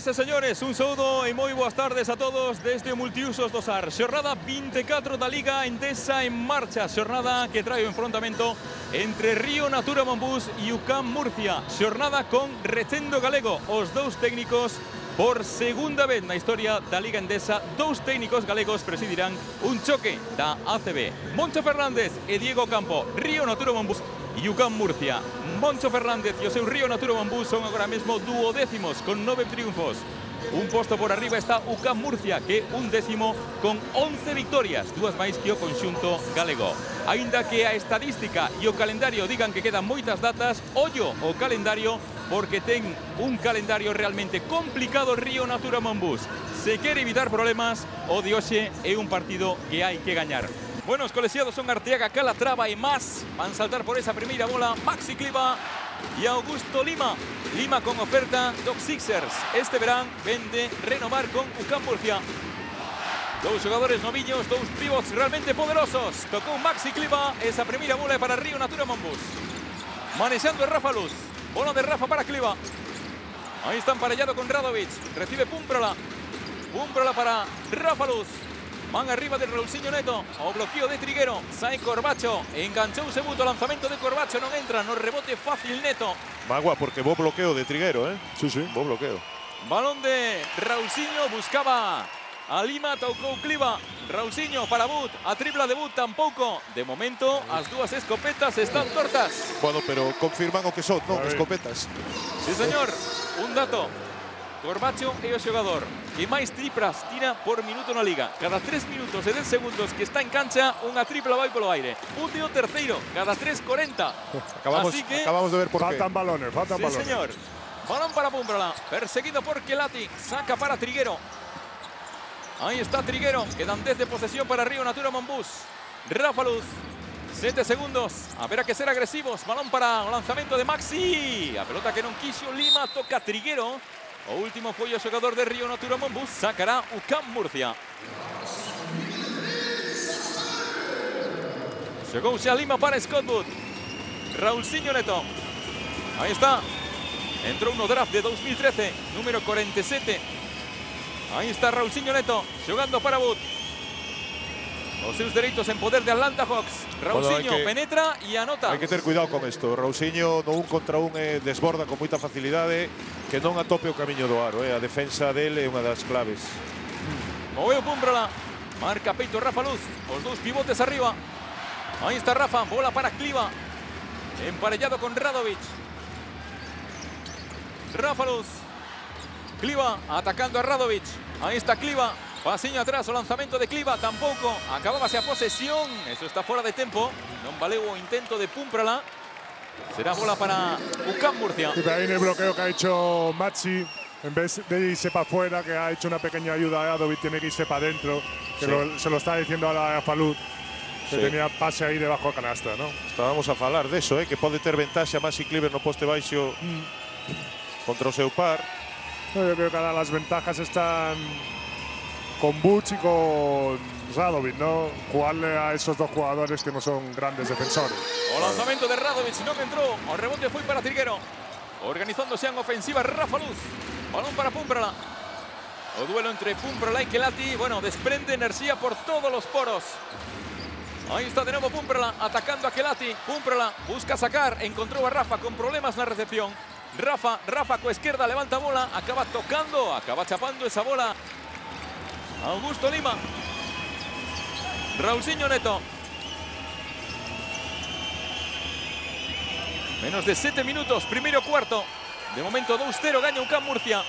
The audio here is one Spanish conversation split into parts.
Señoras e señores, un saúdo e moi boas tardes a todos desde Multiusos do SAR. Xornada 24 da Liga Endesa en marcha. Xornada que trae o enfrontamento entre Río Natura Monbús e UCAM Murcia. Xornada con Recendo Galego, os dous técnicos por segunda vez na historia da Liga Endesa, dous técnicos galegos presidirán un choque da ACB. Moncho Fernández e Diego Campo, Río Natura Monbús e UCAM Murcia. Moncho Fernández e o seu Río Natura Bambú son agora mesmo duodécimos con nove triunfos. Un posto por arriba está UCAM Murcia, que un décimo con 11 victorias, dúas máis que o conxunto galego. Ainda que a estadística e o calendario digan que quedan moitas datas, ollo o calendario porque ten un calendario realmente complicado Río Natura Mambús. Se quere evitar problemas, o de hoxe é un partido que hai que gañar. Buenos colegiados son Arteaga, Calatrava y más. Van a saltar por esa primera bola Maxi Cliva y Augusto Lima. Lima con oferta Doc Sixers. Este verán vende renovar con UCAM Murcia. Dos jugadores novillos, dos pivots realmente poderosos. Tocó Maxi Cliva. Esa primera bola para Río Natura Monbus. Manejando el Rafa Luz. Bola de Rafa para Cliva. Ahí está emparellado con Radovic. Recibe Pumprola. Pumprola para Rafa Luz. Van arriba de Raulciño Neto. O bloqueo de Triguero. Sai Corbacho. Enganchou o segundo lanzamento de Corbacho. Non entra. No rebote fácil Neto. Magua, porque vos bloqueo de Triguero, ¿eh? Sí, sí. Vos bloqueo. Balón de Raulciño. Buscaba a Lima. Tocou Cliva. Raulciño para But. A tripla de But tampouco. De momento, as dúas escopetas están tortas. Bueno, pero confirman o que son, ¿no? Escopetas. Sí, señor. Un dato. Corbacho é o xogador que máis triplas tira por minuto na Liga. Cada 3 minutos e 10 segundos que está en cancha, unha tripla vai polo aire. Último terceiro, cada 3.40. Acabamos, Así que, acabamos de ver por qué. Faltan balones, faltan sí, balones. señor. Balón para Pumbrala, perseguido por Kelati, saca para Triguero. Ahí está Triguero, quedan 10 de posesión para Río Natura Monbús. Rafa Luz, 7 segundos, haberá que ser agresivos. Balón para o lanzamento de Maxi. A pelota que non quixo Lima, toca Triguero. O último foi o xogador de Río Natura Monbús, sacará UCAM Murcia. Xogouse a Lima para Scott Wood. Raulciño Neto. Ahí está. Entrou no draft de 2013, número 47. Ahí está Raulciño Neto, xogando para Wood. Os seus dereitos en poder de Atlanta Hawks. Raulciño que- penetra e anota. Hai que ter cuidado con isto. Rausiño no un contra un eh, desborda con moita facilidade que non atope o camiño do aro. Eh. A defensa dele é unha das claves. Moveu Pumbrala. Marca peito Rafa Luz. Os dous pivotes arriba. Ahí está Rafa. Bola para Cliva. Emparellado con Radovic. Rafa Luz. Cliva atacando a Radovic. Ahí está Cliva. Pasiño atrás o lanzamento de Cliva. Tampouco. Acabábase a posesión. Eso está fora de tempo. Non valeu intento de Pumbrala. Será bola para UCAM Murcia. Y ahí en el bloqueo que ha hecho Maxi, en vez de irse para afuera, que ha hecho una pequeña ayuda a Adovic, tiene que irse para adentro. Que Sí. lo- se lo está diciendo ahora a Falud, que Sí. tenía pase ahí debajo de canasta, ¿no? Estábamos a falar deso, eh, que pode ter ventaxa Maxi Cleaver no poste baixo contra o seu par. No, yo creo que ahora las ventajas están con Butch y con Radovic, ¿no? Jugarle a esos dos jugadores que no son grandes defensores. O lanzamento de Radovic, non entrou. O rebote foi para Triguero. Organizándose en ofensiva Rafa Luz. Balón para Pumprala. O duelo entre Pumprala y Kelati. Bueno, desprende energía por todos los poros. Ahí está de nuevo Pumprala atacando a Kelati. Pumprala busca sacar. Encontró a Rafa con problemas la recepción. Rafa, Rafa con levanta bola. Acaba tocando, acaba chapando esa bola. Augusto Lima. Raulciño Neto. Menos de 7 minutos, primero cuarto. De momento 2-0, gaña UCAM Murcia.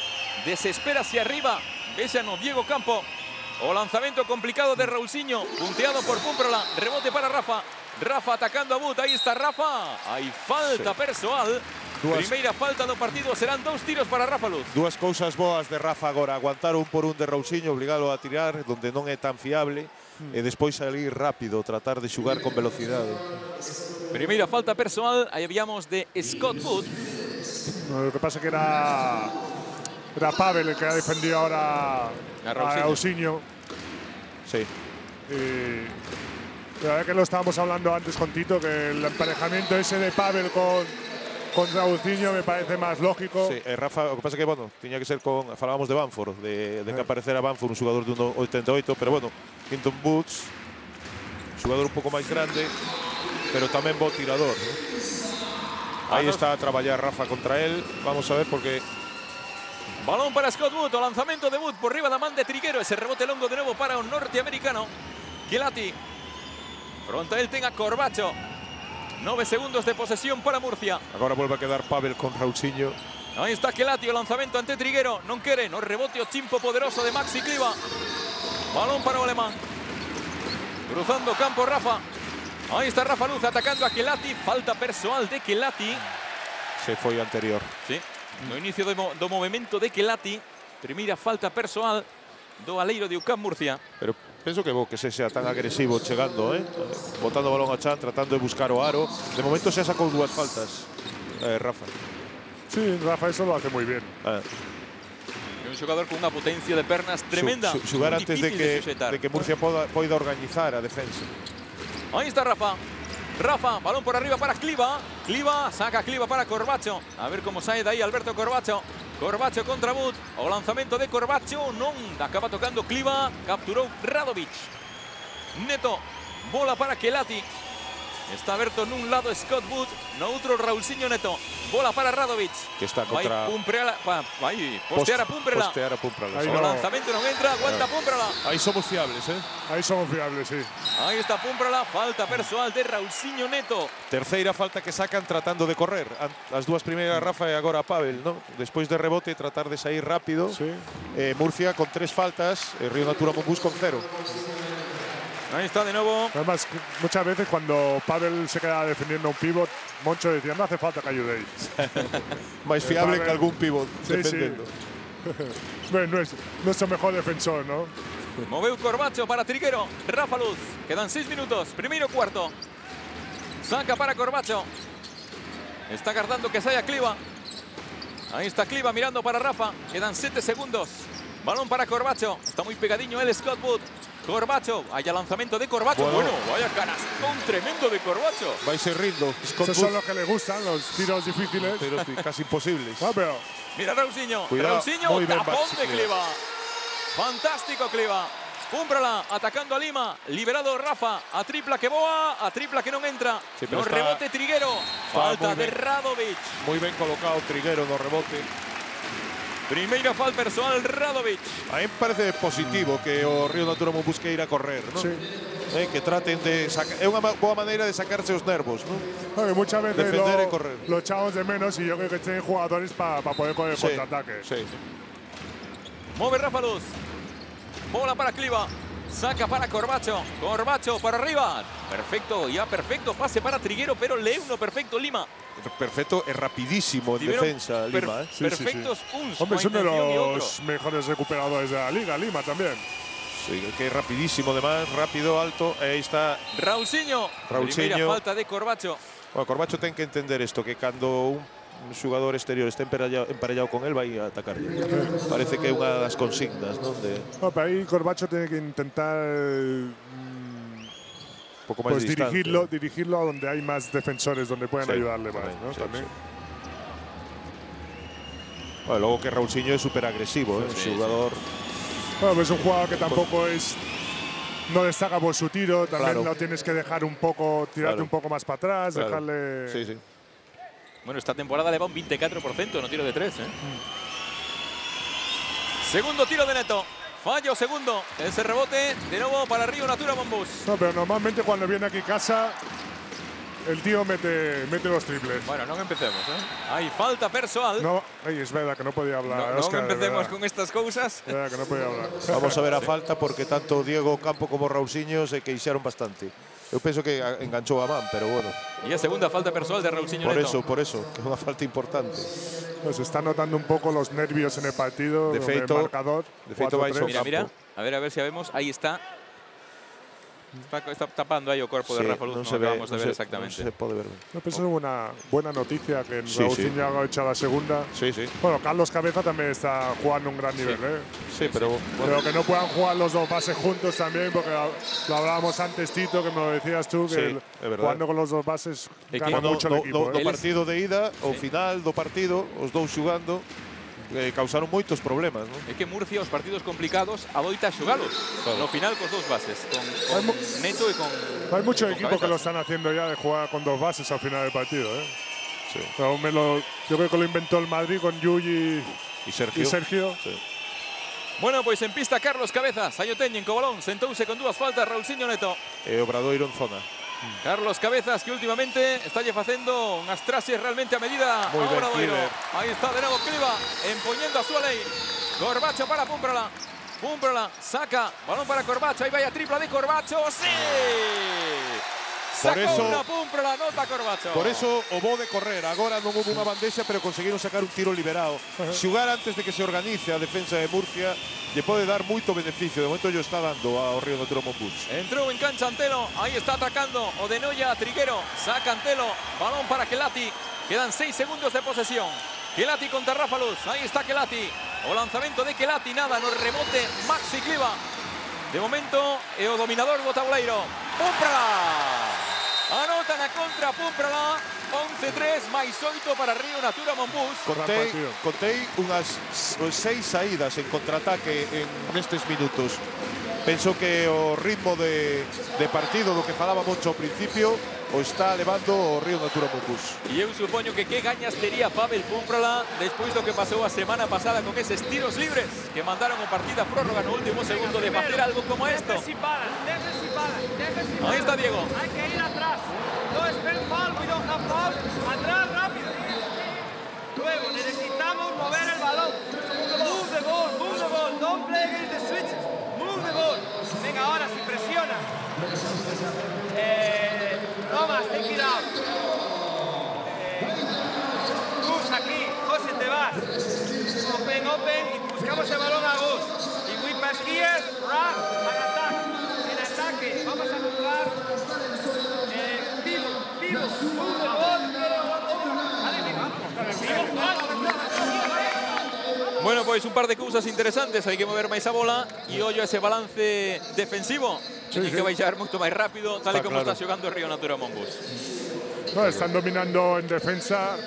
Desespera hacia arriba. Bésano, Diego Campo. O lanzamiento complicado de Raulciño, punteado por Pumprola. Rebote para Rafa. Rafa atacando a But. Ahí está Rafa. Hay falta personal. Dúas- Primeira falta do partido. Serán dos tiros para Rafa Luz. Dúas cousas boas de Rafa agora, aguantar un por un de Rausiño, obligalo a tirar donde non é tan fiable e despois salir rápido, tratar de xugar con velocidade. Primeira falta personal. Ahí habíamos de Scott Wood. No, Lo que pasa que era, era Pavel el que ha defendido ahora A. Ausinho. Sí. Y la verdad que lo estábamos hablando antes con Tito, que el emparejamiento ese de Pavel con, con Raulcinho me parece más lógico. Sí, eh, Rafa, o que pasa que, bueno, tiña que ser con, falábamos de Banford, de, de que Eh. aparecera Banford, un jugador de 1,88, pero bueno, Hinton Boots, jugador un pouco máis grande, pero tamén bo tirador. ¿no? Vamos. está a traballar Rafa contra él, vamos a ver porque Balón para Scott Wood, o lanzamento de Wood por riba da man de Triguero. Ese rebote longo de nuevo para un norteamericano. Gelati. Pronto él tenga Corbacho. 9 segundos de posesión para Murcia. agora volve a quedar Pavel con Raulsinho. Ahí está Kelati, o lanzamento ante Triguero. Non quere, no rebote o chimpo poderoso de Maxi Cliva. Balón para alemán. Cruzando campo Rafa. Ahí está Rafa Luz atacando a Kelati. Falta personal de Kelati. Se foi anterior. Sí, no inicio do, do movimento de Kelati. Primeira falta personal do aleiro de UCAM Murcia. Pero penso que bo que se sea tan agresivo chegando, eh? Botando balón a Chan, tratando de buscar o aro. De momento se sacou dúas faltas, eh, Rafa. Sí, Rafa eso lo hace muy bien. Ah, un xogador con unha potencia de pernas tremenda. Xugar antes de que, de que Murcia poda, poida organizar a defensa. Ahí está Rafa. Rafa, balón por arriba para Cliva. Cliva, saca Cliva para Corbacho. A ver cómo sale de ahí Alberto Corbacho. Corbacho contra Wood. O lanzamento de Corbacho. Non. Acaba tocando Cliva. Capturó Radovic. Neto. Bola para Kelati. Está Berto nun lado Scott Wood, no outro Raulciño Neto. Bola para Radovic. Que está Vai contra... Pumprela, pa, vai postear a Pumprela. Postear a Pumprela. Ahí O no. lanzamento non entra, aguanta Pumprela. Ahí somos fiables, ¿eh? Ahí somos fiables, sí. Ahí está Pumprela, falta personal de Raulciño Neto. Terceira falta que sacan tratando de correr. An- As dúas primeiras Rafa e agora Pavel, ¿no? Despois de rebote tratar de sair rápido. Sí. Eh, Murcia con tres faltas, eh, Río Natura Monbus con cero. Ahí está de nuevo. Además, muchas veces cuando Pavel se queda defendiendo un pivot, Moncho decía, no hace falta que ayudéis. Máis fiable Pavel. que algún pivot Sí, defendendo. Bueno, no es nuestro mejor defensor, ¿no? Moveu Corbacho para Triguero. Rafa Luz. Quedan seis minutos. Primero cuarto. Saca para Corbacho. Está guardando que saia Cliva. Ahí está Cliva mirando para Rafa. Quedan siete segundos. Balón para Corbacho. Está muy pegadiño el Scott Wood. Corbacho. Haya lanzamiento de Corbacho. Bueno. Bueno, vaya canastón tremendo de Corbacho. Vai ser rindo. Esos son los que le gustan, los tiros difíciles. pero casi imposibles. Ah, pero Mira Rausinho. Rausinho, muy bien, tapón de Cliva. Fantástico Cliva. Cúmprala, atacando a Lima. Liberado Rafa. A tripla que boa, a tripla que non entra. Sí, no rebote Triguero. Falta muy de bien. Radovic. Moi ben colocado Triguero no rebote. Primeira falta personal Radovic. A mí me parece positivo que o Río Natura Monbus que ir a correr, ¿no? sí. Eh, que traten de sacar. É unha boa maneira de sacarse os nervos, ¿no? Porque muchas veces Defender lo, y correr. lo echamos de menos y yo creo que tienen jugadores para poder coger Sí, contraataque. sí. Move Rafa Luz. Bola para Cliva. Saca para Corbacho. Corbacho para arriba. Perfecto, ya perfecto. Pase para Triguero, pero lee uno perfecto Lima. Perfecto, es rapidísimo en Tuvieron defensa per- Lima, ¿eh? sí, sí. perfectos uns. Hombre, es uno de los mejores recuperadores de la liga, Lima también. Sí, que es rapidísimo además, rápido, alto. E aí está. Raulciño. Raulciño. Primeira falta de Corbacho. Bueno, Corbacho ten que entender esto, que cando un un xugador exterior está emparellado, emparellado con él, vai a atacar. Parece que é unha das consignas, non? De No, pero ahí Corbacho tiene que intentar mm, un pouco máis pues dirigirlo, dirigirlo a donde hay más defensores, donde pueden Sí, ayudarle más. tamén, ¿no? sí, También. Bueno, logo que Raulciño é super agresivo, ¿eh? un Sí, xugador Bueno, pues es un jugador que tampoco es. No destaca por su tiro, también Claro. lo tienes que dejar un poco, tirarte Claro. un poco más para atrás, Claro. dejarle. Sí, sí. Bueno, esta temporada le va un 24% no tiro de tres. ¿eh? Segundo tiro de Neto. Fallo segundo. Ese rebote de nuevo para Río Natura Bombus. No, pero normalmente cuando viene aquí casa, el tío mete, mete los triples. Bueno, no empecemos. ¿eh? Hay falta personal. No, ay, es verdad que no podía hablar. No, de empecemos con estas cosas. De verdad que no podía hablar. Vamos a ver a falta porque tanto Diego Campo como Raulciño se queixaron bastante. Eu penso que enganchou a man, pero bueno, Y es segunda falta personal de Raulciño por eso, por eso, que é unha falta importante. Pues se están notando un poco los nervios en el partido, De feito- el marcador. de feito vai 4-3. Mira, mira. A ver, a ver si vemos. Ahí está. Está, está tapando aí o corpo de Sí, Rafa Luz, non no se ve, acabamos de ver se- exactamente. non se pode ver. No, pero eso es una buena noticia que Sí, Raúl sí. ha hecho la segunda. Sí, sí. Bueno, Carlos Cabeza también está jugando un gran nivel, ¿eh? Sí, pero Pero que no puedan jugar los dos bases juntos también, porque lo, lo hablábamos antes, Tito, que me lo decías tú, que Sí, el- jugando con los dos bases gana no, mucho no, el equipo. no, no ¿eh? Eles- partido de ida, Sí. final do partido, os dous xugando, eh, causaron moitos problemas, non? É que Murcia os partidos complicados adoita xogalos. No final cos dous bases, con, Neto e con Hay muchos con equipos que lo están haciendo ya de jugar con dos bases al final del partido. ¿eh? Sí. Pero me lo- yo creo que lo inventó el Madrid con Yuyi E Sergio. y Sergio. Sí. Bueno, pois en pista Carlos Cabezas, aí o teñen co balón, sentouse con dúas faltas Raulciño Neto. E Obradoiro en zona. Carlos Cabezas que últimamente está facendo unhas trases realmente a medida ben, ahora. Aí está de novo Cliva empoñendo a súa lei. Corbacho para Púmprala. Púmprala saca, balón para Corbacho, aí vai a tripla de Corbacho. ¡Sí! Por eso- unha Púmprala, nota Corbacho. Por eso o bo de correr. Agora non houve unha bandexa, pero conseguiron sacar un tiro liberado. Xugar antes de que se organice a defensa de Murcia lle pode dar moito beneficio. De momento yo está dando ao Río Monbus. Entrou en cancha Antelo, ahí está atacando Odenoya Triguero, saca Antelo, balón para Kelati, quedan 6 segundos de posesión. Kelati contra Rafa Luz, ahí está Kelati, o lanzamento de Kelati, nada, no rebote Maxi Cliva. De momento, o dominador do tabuleiro, Pumprala. Anotan a contra Pumpralá. 11-3, Maisoito para Río Natura Monbus. Contei, contei unhas seis saídas en contraataque en nestes minutos. Penso que o ritmo de, de partido do que falaba falábamos ao principio o está levando o Río Natura Monbus. E eu supoño que que gañas tería Pavel Pumprala despois do que pasou a semana pasada con eses tiros libres que mandaron o partido a prórroga no último segundo de facer algo como esto. Ahí está Diego. Hay que ir atrás. No esperen foul, we don't have foul. Atrás, rápido. Luego, necesitamos mover el balón. Move the ball, move the ball. Don't play against the switches. Move the ball. Venga, ahora, si presiona. Eh, Take it out. Eh, Gus, aquí. José, te vas. Open, open. Y buscamos el balón a Gus. Y pass here, run, al ataque. En ataque. Vamos a jugar. Eh, vivo, vivo. Move the ball. Vale, venga, vamos. Vivo, vamos. Bueno, pois un par de cousas interesantes, hai que mover máis a bola ollo a ese balance defensivo. Teñen que baixar moito máis rápido, tal Está como claro. está xogando o Río Natura Monbus. No, están dominando en defensa.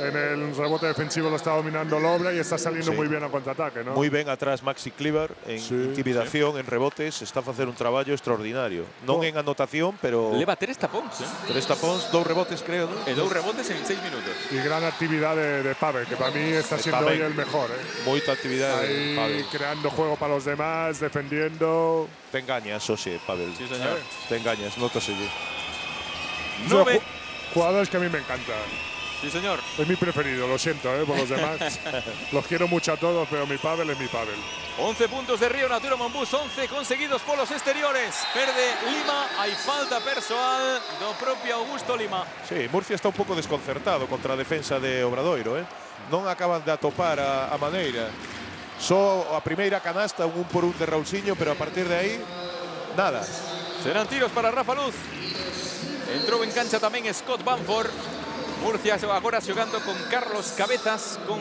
En el rebote defensivo lo está dominando Lobra y está saliendo Sí. muy bien a contraataque, ¿no? Muy ben atrás Maxi Cliver en Sí. intimidación, en rebotes, está a facer un traballo extraordinario. Non Oh. en anotación, pero Leva tres tapóns, eh? tres tapóns, dous rebotes creo, ¿no? E dous rebotes en seis minutos. Y gran actividad de, de Pavel, que para mí está siendo Pavel. hoy el mejor. ¿eh? Moita actividade. Ahí Pavel. creando juego para los demás, defendiendo. Te engañas, Oxe, Pavel. Sí, señor. Te engañas, nótaselle. Son Nove. ju- Jugadores que a mí me encantan. Sí, señor. Es mi preferido, lo siento ¿eh? por los demás. los quiero mucho a todos, pero mi Pavel es mi Pavel. 11 puntos de Río Natura Monbus, 11 conseguidos polos exteriores. Perde Lima, hai falta persoal do propio Augusto Lima. Sí, Murcia está un pouco desconcertado contra a defensa de Obradoiro, eh? Non acaban de atopar a, a maneira. Só a primeira canasta, un por un de Raulciño, pero a partir de aí, nada. Serán tiros para Rafa Luz. Entrou en cancha tamén Scott Banford. Murcia agora xogando con Carlos Cabezas, con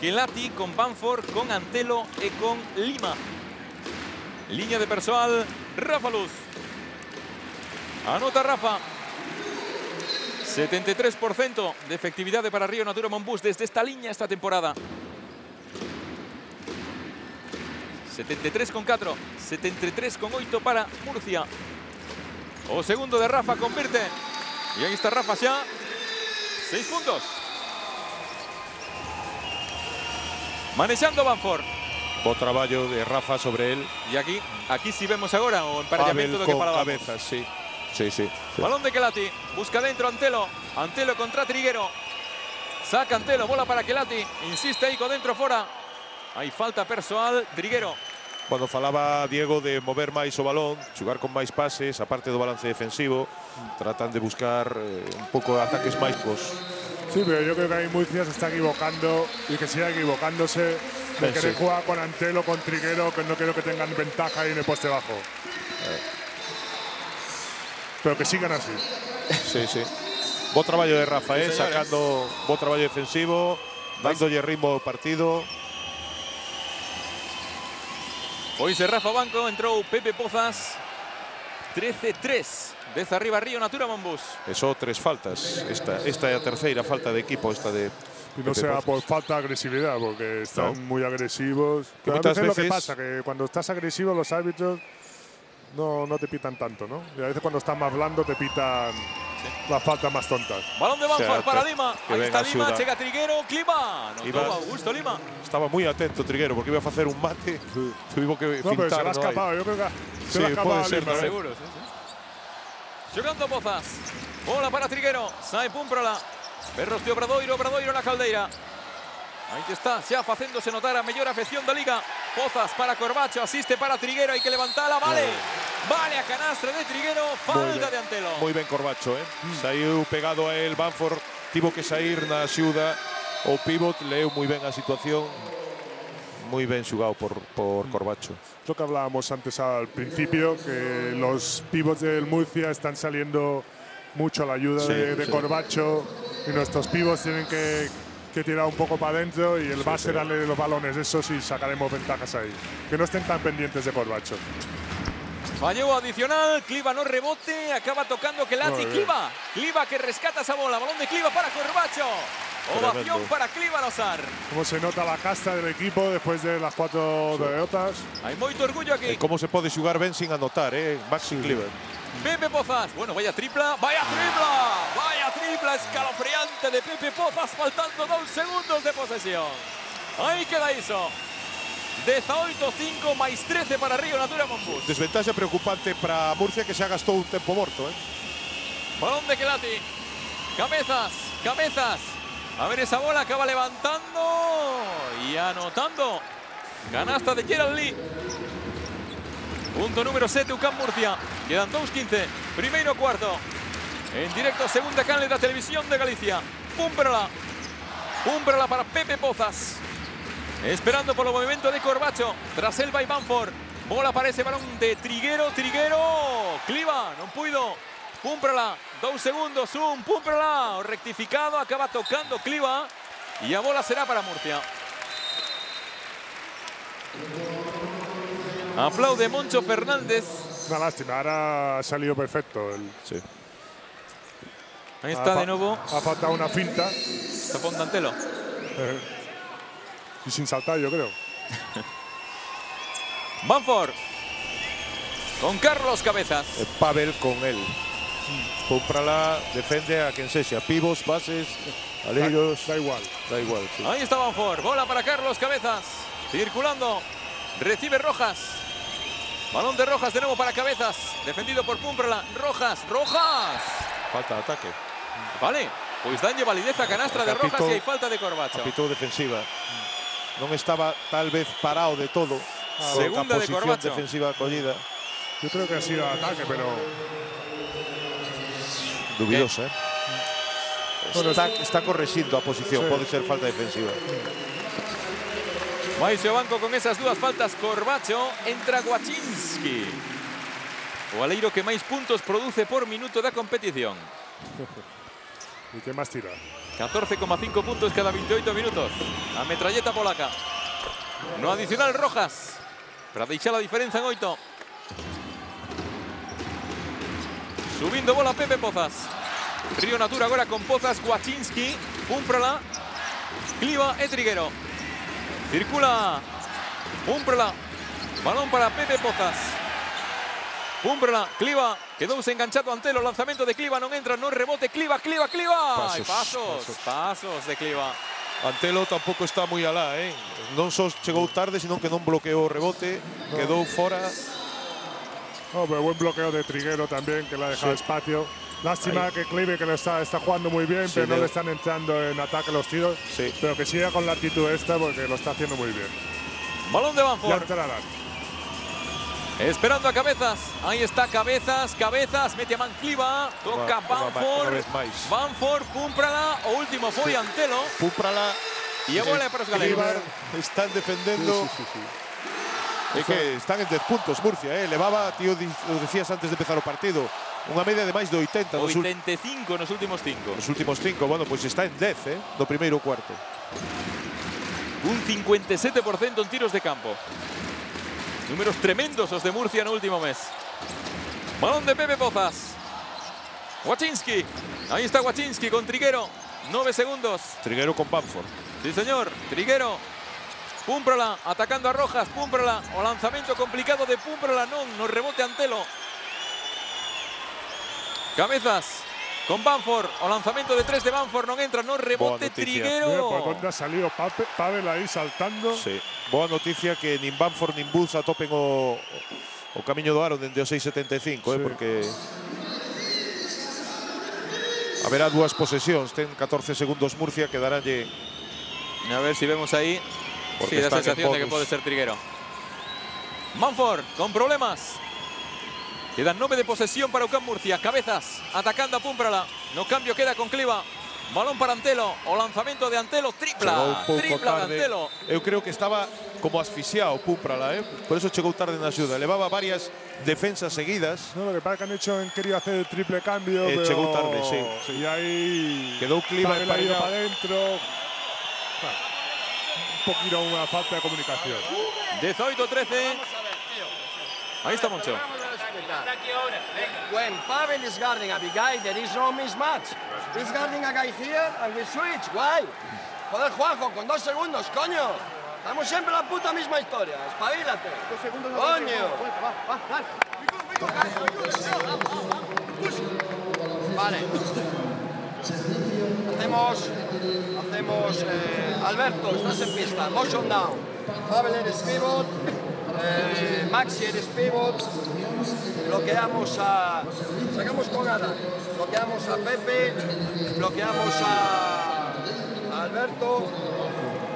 Kelati, con Banford, con Antelo e con Lima. Línea de persoal, Rafa Luz. Anota Rafa. 73% de efectividade para Río Natura Monbus desde esta liña esta temporada. 73 con 4, 73 con 8 para Murcia. O segundo de Rafa convierte. Y ahí está Rafa ya. 6 puntos. Manejando Banford. Bo traballo de Rafa sobre él. Y aquí, aquí sí vemos ahora o Pavel emparellamento do que falábamos. cabezas, sí. Sí, sí. sí. Balón de Kelati. Busca dentro Antelo. Antelo contra Triguero. Saca Antelo. Bola para Kelati. Insiste Ico dentro fora. Hay falta persoal. Triguero. Cuando falaba Diego de mover máis o balón, xogar con máis pases, aparte do balance defensivo, tratan de buscar eh, un pouco de ataques máis cos. Sí, pero yo creo que ahí Murcia se está equivocando y que siga equivocándose de Sí. querer jugar con Antelo, con Triguero, que no quiero que tengan ventaja ahí en el poste bajo. pero que sigan así. Sí, sí. Bo traballo de Rafa, Sí, eh, señores. sacando bo traballo defensivo, dándolle ritmo ao partido. Pois Rafa Banco, entrou Pepe Pozas. 13-3. Desde arriba Río Natura Monbus. E só tres faltas. Esta, esta é a terceira falta de equipo, esta de Y no sea por falta de agresividad, porque están No. muy agresivos. Pero a muchas veces lo que pasa, que cuando estás agresivo los árbitros no, no te pitan tanto, ¿no? Y a veces cuando estás más blando te pitan las faltas más tontas. Balón de Banford Certo. para Lima. Ahí está Lima, axuda. chega Triguero, Clima. No Iba- tuvo Augusto Lima. Estaba moi atento Triguero porque iba a facer un mate. Tuvo que No, pero se ha escapado, yo creo que se Sí, le ha escapado puede ser Lima, ¿eh? Seguro, sí, sí. Xogando Pozas. Bola para Triguero. Sai Púmprola. Berros de Obradoiro, Obradoiro na caldeira. Que está, xa facéndose notar a mellor afección da Liga. Pozas para Corbacho, asiste para Triguero, hai que levantala, vale. Vale a canastra de Triguero, falta de Antelo. Moi ben Corbacho, eh? Saiu pegado a él, Banford tivo que sair na axuda. O pivot leu moi ben a situación. Moi ben xugado por, por Corbacho. Lo que hablábamos antes al principio, que los pivots del Murcia están saliendo mucho a la ayuda Sí, de, de sí. Corbacho y nuestros pivots tienen que, que tirar un poco para adentro y el base darle los balones esos y sacaremos ventajas ahí. Que no estén tan pendientes de Corbacho. Falló adicional, Cliva no rebote, acaba tocando Kelati. Cliva. Cliva que rescata esa bola, balón de Cliva para Corbacho. Ovación Tremendo. para Cliva Lozar. Cómo se nota la casta del equipo después de las cuatro derrotas. Hay moito orgullo aquí. E como se pode xugar ben sin anotar, eh? Maxi Cleaver. Pepe Pozas. Bueno, vaya tripla, vaya tripla, vaya tripla escalofriante de Pepe Pozas, faltando dos segundos de posesión. Ahí queda iso. 18-5 máis 13 para Río Natura Monbus. Desventaxa preocupante para Murcia que xa gastou un tempo morto, eh? Balón de Kelati. Cabezas, cabezas. A ver esa bola, acaba levantando y anotando. Canasta de Gerald Lee. Punto número 7, UCAM Murcia. Quedan 2.15. Primeiro cuarto. En directo, segunda canle da televisión de Galicia. Púmprala. Púmprala para Pepe Pozas. Esperando por el movimiento de Corbacho. Tras el by Banford. Bola para ese balón de Triguero. Triguero. Cliva. No puido. Púmprala. Dos segundos. Un. Púmprala. O rectificado. Acaba tocando Cliva. Y a bola será para Murcia. Aplaude Moncho Fernández. Una lástima, ahora ha salido perfecto. El- Sí. Ahí está de nuevo. Ha faltado una finta Tapón Dantelo. eh, y sin saltar, yo creo. Banford. Con Carlos Cabezas. E Pavel con él. Cómprala, defende a quen sexa. Pivos, bases, aleiros. Da igual. Da igual, sí. Ahí está Banford. Bola para Carlos Cabezas. Circulando. Recibe Rojas. Balón de Rojas de nuevo para Cabezas. Defendido por Pumprala. Rojas. Rojas. Falta de ataque. Vale. Pues daño validez a canastra de Rojas y hay falta de Corbacho. Apitou defensiva. Non estaba tal vez parado de todo. con Segunda de Corbacho. defensiva acollida. Yo creo que ha sido ataque, pero Dubidosa, eh? Bueno, Está, está a posición, Sí. pode ser falta defensiva. Maisio Banco con esas dúas faltas. Corbacho. Entra Guachinski. O aleiro que máis puntos produce por minuto da competición. ¿y qué más tira? 14,5 puntos cada 28 minutos. A metralleta polaca. No adicional Rojas. Para deixar a diferenza en 8. Subindo bola Pepe Pozas. Río Natura agora con Pozas, Guachinski, Púmprala, Cliva e Triguero. Circula Púmprala. Balón para Pepe Pozas. Púmprala, Cliva, quedouse enganchado ante o lanzamento de Cliva, non entra, non rebote, Cliva, Cliva, Cliva. Pasos, pasos, pasos. pasos de Cliva. Antelo tampouco está moi alá, eh? Non só chegou tarde, senón que non bloqueou o rebote, quedou fora. No, pero buen bloqueo de Triguero también, que le ha dejado Sí. espacio. Lástima que Clive, que lo está, está jugando muy bien, Sí, pero no le están entrando en ataque los tiros. Sí. Pero que siga con la actitud esta porque lo está haciendo muy bien. Balón de Ya Banford. Esperando a Cabezas. Ahí está Cabezas, Cabezas, mete a man Cliva, toca Banford. Banford, Cúmprala, o último foi Antelo. Púmprala. E a bola para. Clivar, están defendendo. Sí, sí, sí, sí. É que están en 10 puntos Murcia, eh? Levaba, tío, lo decías antes de empezar o partido, Unha media de máis de 80 nos, ul- 85 nos últimos cinco. nos últimos cinco. Bueno, pois está en 10, eh, do primeiro cuarto. Un 57% en tiros de campo. Números tremendos os de Murcia no último mes. Balón de Pepe Pozas. Wachinski. Ahí está Wachinski con Triguero. 9 segundos. Triguero con Bamford. Sí, señor. Triguero. Púmprola atacando a Rojas. Púmprola. O lanzamiento complicado de Púmprola. No, no rebote Antelo. Cabezas. Con Banford. O lanzamiento de tres de Banford. No entra. No rebote. Triguero. Mira por dónde ha salido Pape- Pavel ahí saltando. Sí. Boa noticia que nin Bamford nin Booth atopen o, o camiño do aro dende o 6.75, eh, Sí. porque haberá dúas posesións. Ten 14 segundos Murcia, quedaranlle A ver si vemos ahí. Porque sí, da sensación de que puede ser Triguero. Manford con problemas. Quedan 9 de posesión para UCAM Murcia. Cabezas atacando a Púmprala. No cambio queda con Cliva. Balón para Antelo. O lanzamiento de Antelo. Tripla. Tripla de. Antelo. Eu creo que estaba como asfixiado Púmprala, eh? por eso chegou tarde na axuda. Levaba varias defensas seguidas. No, lo que pasa que han hecho, han querido hacer el triple cambio. Eh, pero llegó tarde, sí, sí. Y ahí. Quedó ido emparellado. para adentro. Un poquito una falta de comunicación. 18-13. Ahí está Moncho. When Pavel is guarding a big guy, there is no mismatch. He's guarding a guy here and we switch. Why? Joder, Juanjo, con dos segundos, coño. Estamos siempre la puta misma historia. Espabilate. Coño. Vale. Hacemos, hacemos, eh, Alberto, estás en pista, motion down. Pavel eres pivot, eh, Maxi eres pivot, bloqueamos a, sacamos con Adam, bloqueamos a Pepe, bloqueamos a, Alberto,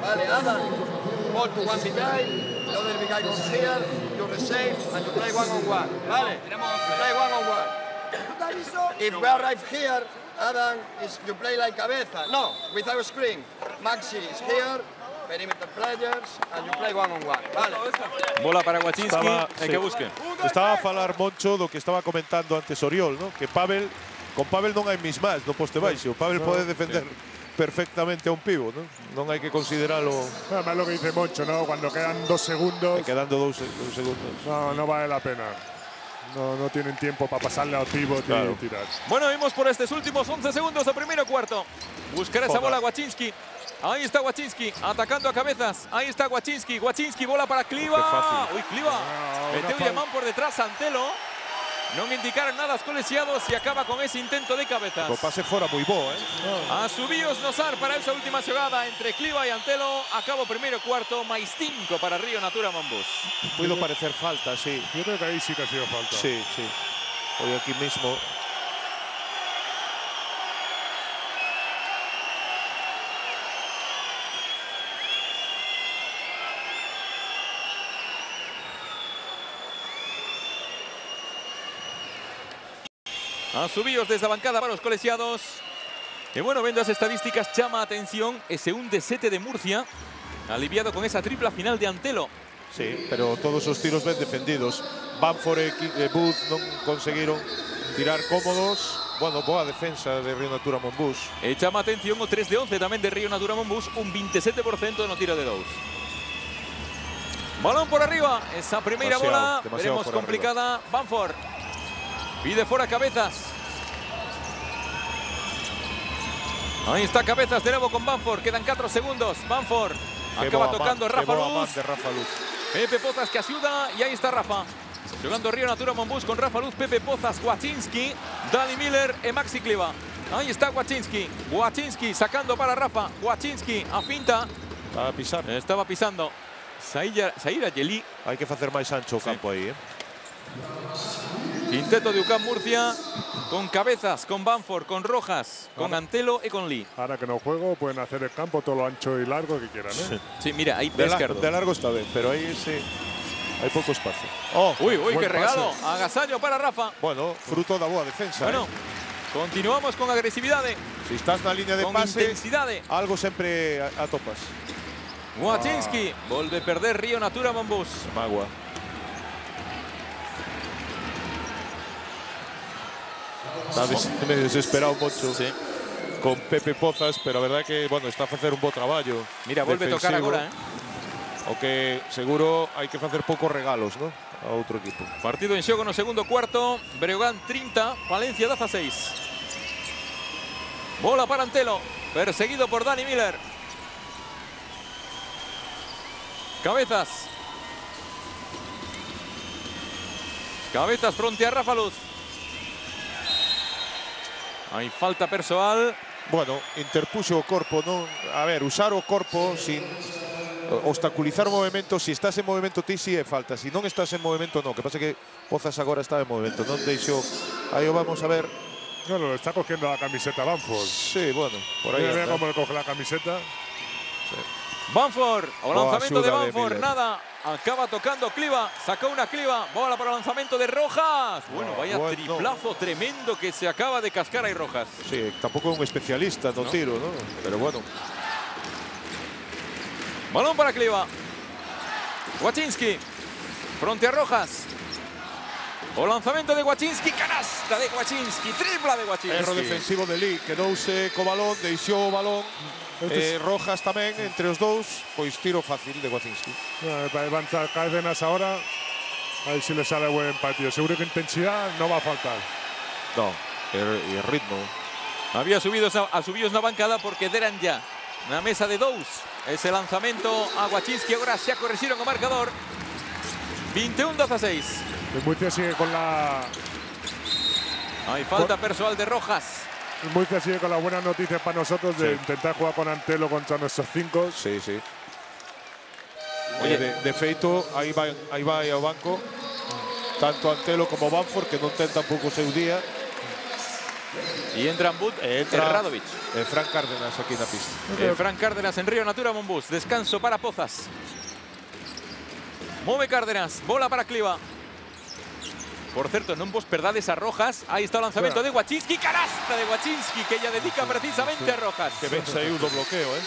vale, Adam, ball to one guy, the other guy goes here, you receive, and you play one on one, vale, play one on one. If we arrive here, Adam, is you play like cabeza. No, without screen. Maxi is here, perimeter players, and you play one on one. Vale. Bola para Wachinski. Estaba- Hay sí. que busque. Estaba a falar Moncho do que estaba comentando antes Oriol, ¿no? que Pavel, con Pavel non hai mismas no poste baixo. Pavel No, pode defender perfectamente a un pivo, ¿no? Non hai que considerarlo Además, lo que dice Moncho, ¿no? Cuando quedan dos segundos, quedando dous, dous segundos. no, no vale la pena. No, no tienen tiempo para pasarle al pivot Claro. y tirar. Bueno, vimos por estos últimos 11 segundos del primero cuarto. Buscará esa bola Wachinski. Ahí está Wachinski, atacando a cabezas. Ahí está Wachinski. Wachinski, bola para Cliva. Uy, Cliva. Ah, Meteu fal- Llamán por detrás, Antelo. No me indicaron nada os colexiados y acaba con ese intento de cabezas. O pase fora moi bo, eh? A subíos Nosar para esa última xogada entre Cliva y Antelo. Acabo primeiro cuarto, máis 5 para Río Natura Mambús. Puido parecer falta, sí. Yo creo que ahí sí que ha sido falta. Sí, sí. Hoy aquí mismo. A subíos desde a bancada para os colexiados. E bueno, vendo as estadísticas, chama a atención ese un de 7 de Murcia, aliviado con esa tripla final de Antelo. Sí, pero todos os tiros ben defendidos. Banford e Ki- e Booth non conseguiron tirar cómodos. Bueno, boa defensa de Río Natura Monbús. E atención o 3 de 11 tamén de Río Natura Monbús, un 27% no tiro de dous. Balón por arriba, esa primeira bola, Demasiado, veremos complicada. Banford pide fora cabezas. Ahí está cabezas de nuevo con Banford, quedan 4 segundos. Banford acaba tocando Rafa Luz. de Rafa Luz. Pepe Pozas que ayuda y ahí está Rafa. Jugando Río Natura Monbús con Rafa Luz, Pepe Pozas, Wachinski, Dani Miller y Maxi Cliva. Ahí está Wachinski. Wachinski sacando para Rafa. Wachinski a finta. A pisar. Estaba pisando. Saira Yeli. Hai que facer máis ancho campo aí, eh? Quinteto de UCAM Murcia. Con cabezas, con Banford, con Rojas, con Antelo y con Lee. Ahora que no juego, pueden hacer el campo todo lo ancho y largo que quieran. ¿eh? Sí, mira, ahí De, la- de largo está ben, pero aí ese hai pouco espacio. Oh, Uy, uy, qué regalo. pase. Agasallo para Rafa. bueno, fruto da boa defensa. Bueno, eh? continuamos con agresividad, Si estás na línea de con pase, intensidad. algo sempre a- atopas. Wachinski vuelve a perder Río Natura Monbús. Magua. Está des medio desesperado mucho Sí. con Pepe Pozas, pero a verdad que, bueno, está a facer un bo traballo. Mira, vuelve a tocar agora, eh. Aunque seguro hai que facer poucos regalos, ¿no? A outro equipo. Partido en xogo no segundo cuarto. Breogán 30, Valencia 16. Bola para Antelo, perseguido por Dani Miller. Cabezas. Cabezas frente a Rafa Luz. Hay falta personal. Bueno, interpuxo o corpo, non? A ver, usar o corpo sin obstaculizar movimento, si estás en movimento ti si é falta, si non estás en movimento non, que pasa que Pozas agora está en movimento, non deixou. Aí o vamos a ver. No, lo está cogiendo la camiseta Banford. Sí, bueno, por Mira, anda. cómo le coge la camiseta. Banford, o lanzamiento de Banford, nada. Acaba tocando Cliva, sacó una Cliva, bola para lanzamiento de Rojas. Bueno, No, vaya bueno. triplazo tremendo que se acaba de cascar ahí Rojas. Sí, tampouco é un especialista no, No. tiro, ¿no? Pero bueno, Balón para Cliva. Wachinski, frente a Rojas. O lanzamiento de Wachinski, canasta de Wachinski, tripla de Wachinski. erro defensivo de Lee, quedouse co balón, deixou o balón. Este Eh, Rojas tamén, entre os dous, pois tiro fácil de Guacinski. No, Va a levantar Cárdenas ahora. A ver si le sale buen partido. Seguro que intensidad no va a faltar. No, e, e ritmo. Había subido, ha subido una bancada porque deran ya na mesa de dous. Ese lanzamento a Wachinski agora xa corrixeron o marcador. 21-16. El Murcia sigue con la. Hay falta personal de Rojas. Murcia sigue con la buena noticia para nosotros de Sí. intentar jugar con Antelo contra nuestros cinco. Sí, sí. Oye. De, de feito, aí vai, aí vai ao banco tanto Antelo como Banford, que non ten tampouco o seu día. Y entran Bud E e entra Radovic. eh, Fran Cárdenas aquí na pista. Eh, Fran Cárdenas en Río Natura Monbus. Descanso para Pozas. Mueve Cárdenas. Bola para Cliva. Por cierto, non vos perdades a Rojas. Ahí está o lanzamento de Wachinski. Canasta de Wachinski que ella dedica precisamente a Rojas. Que ben saiu do bloqueo, eh?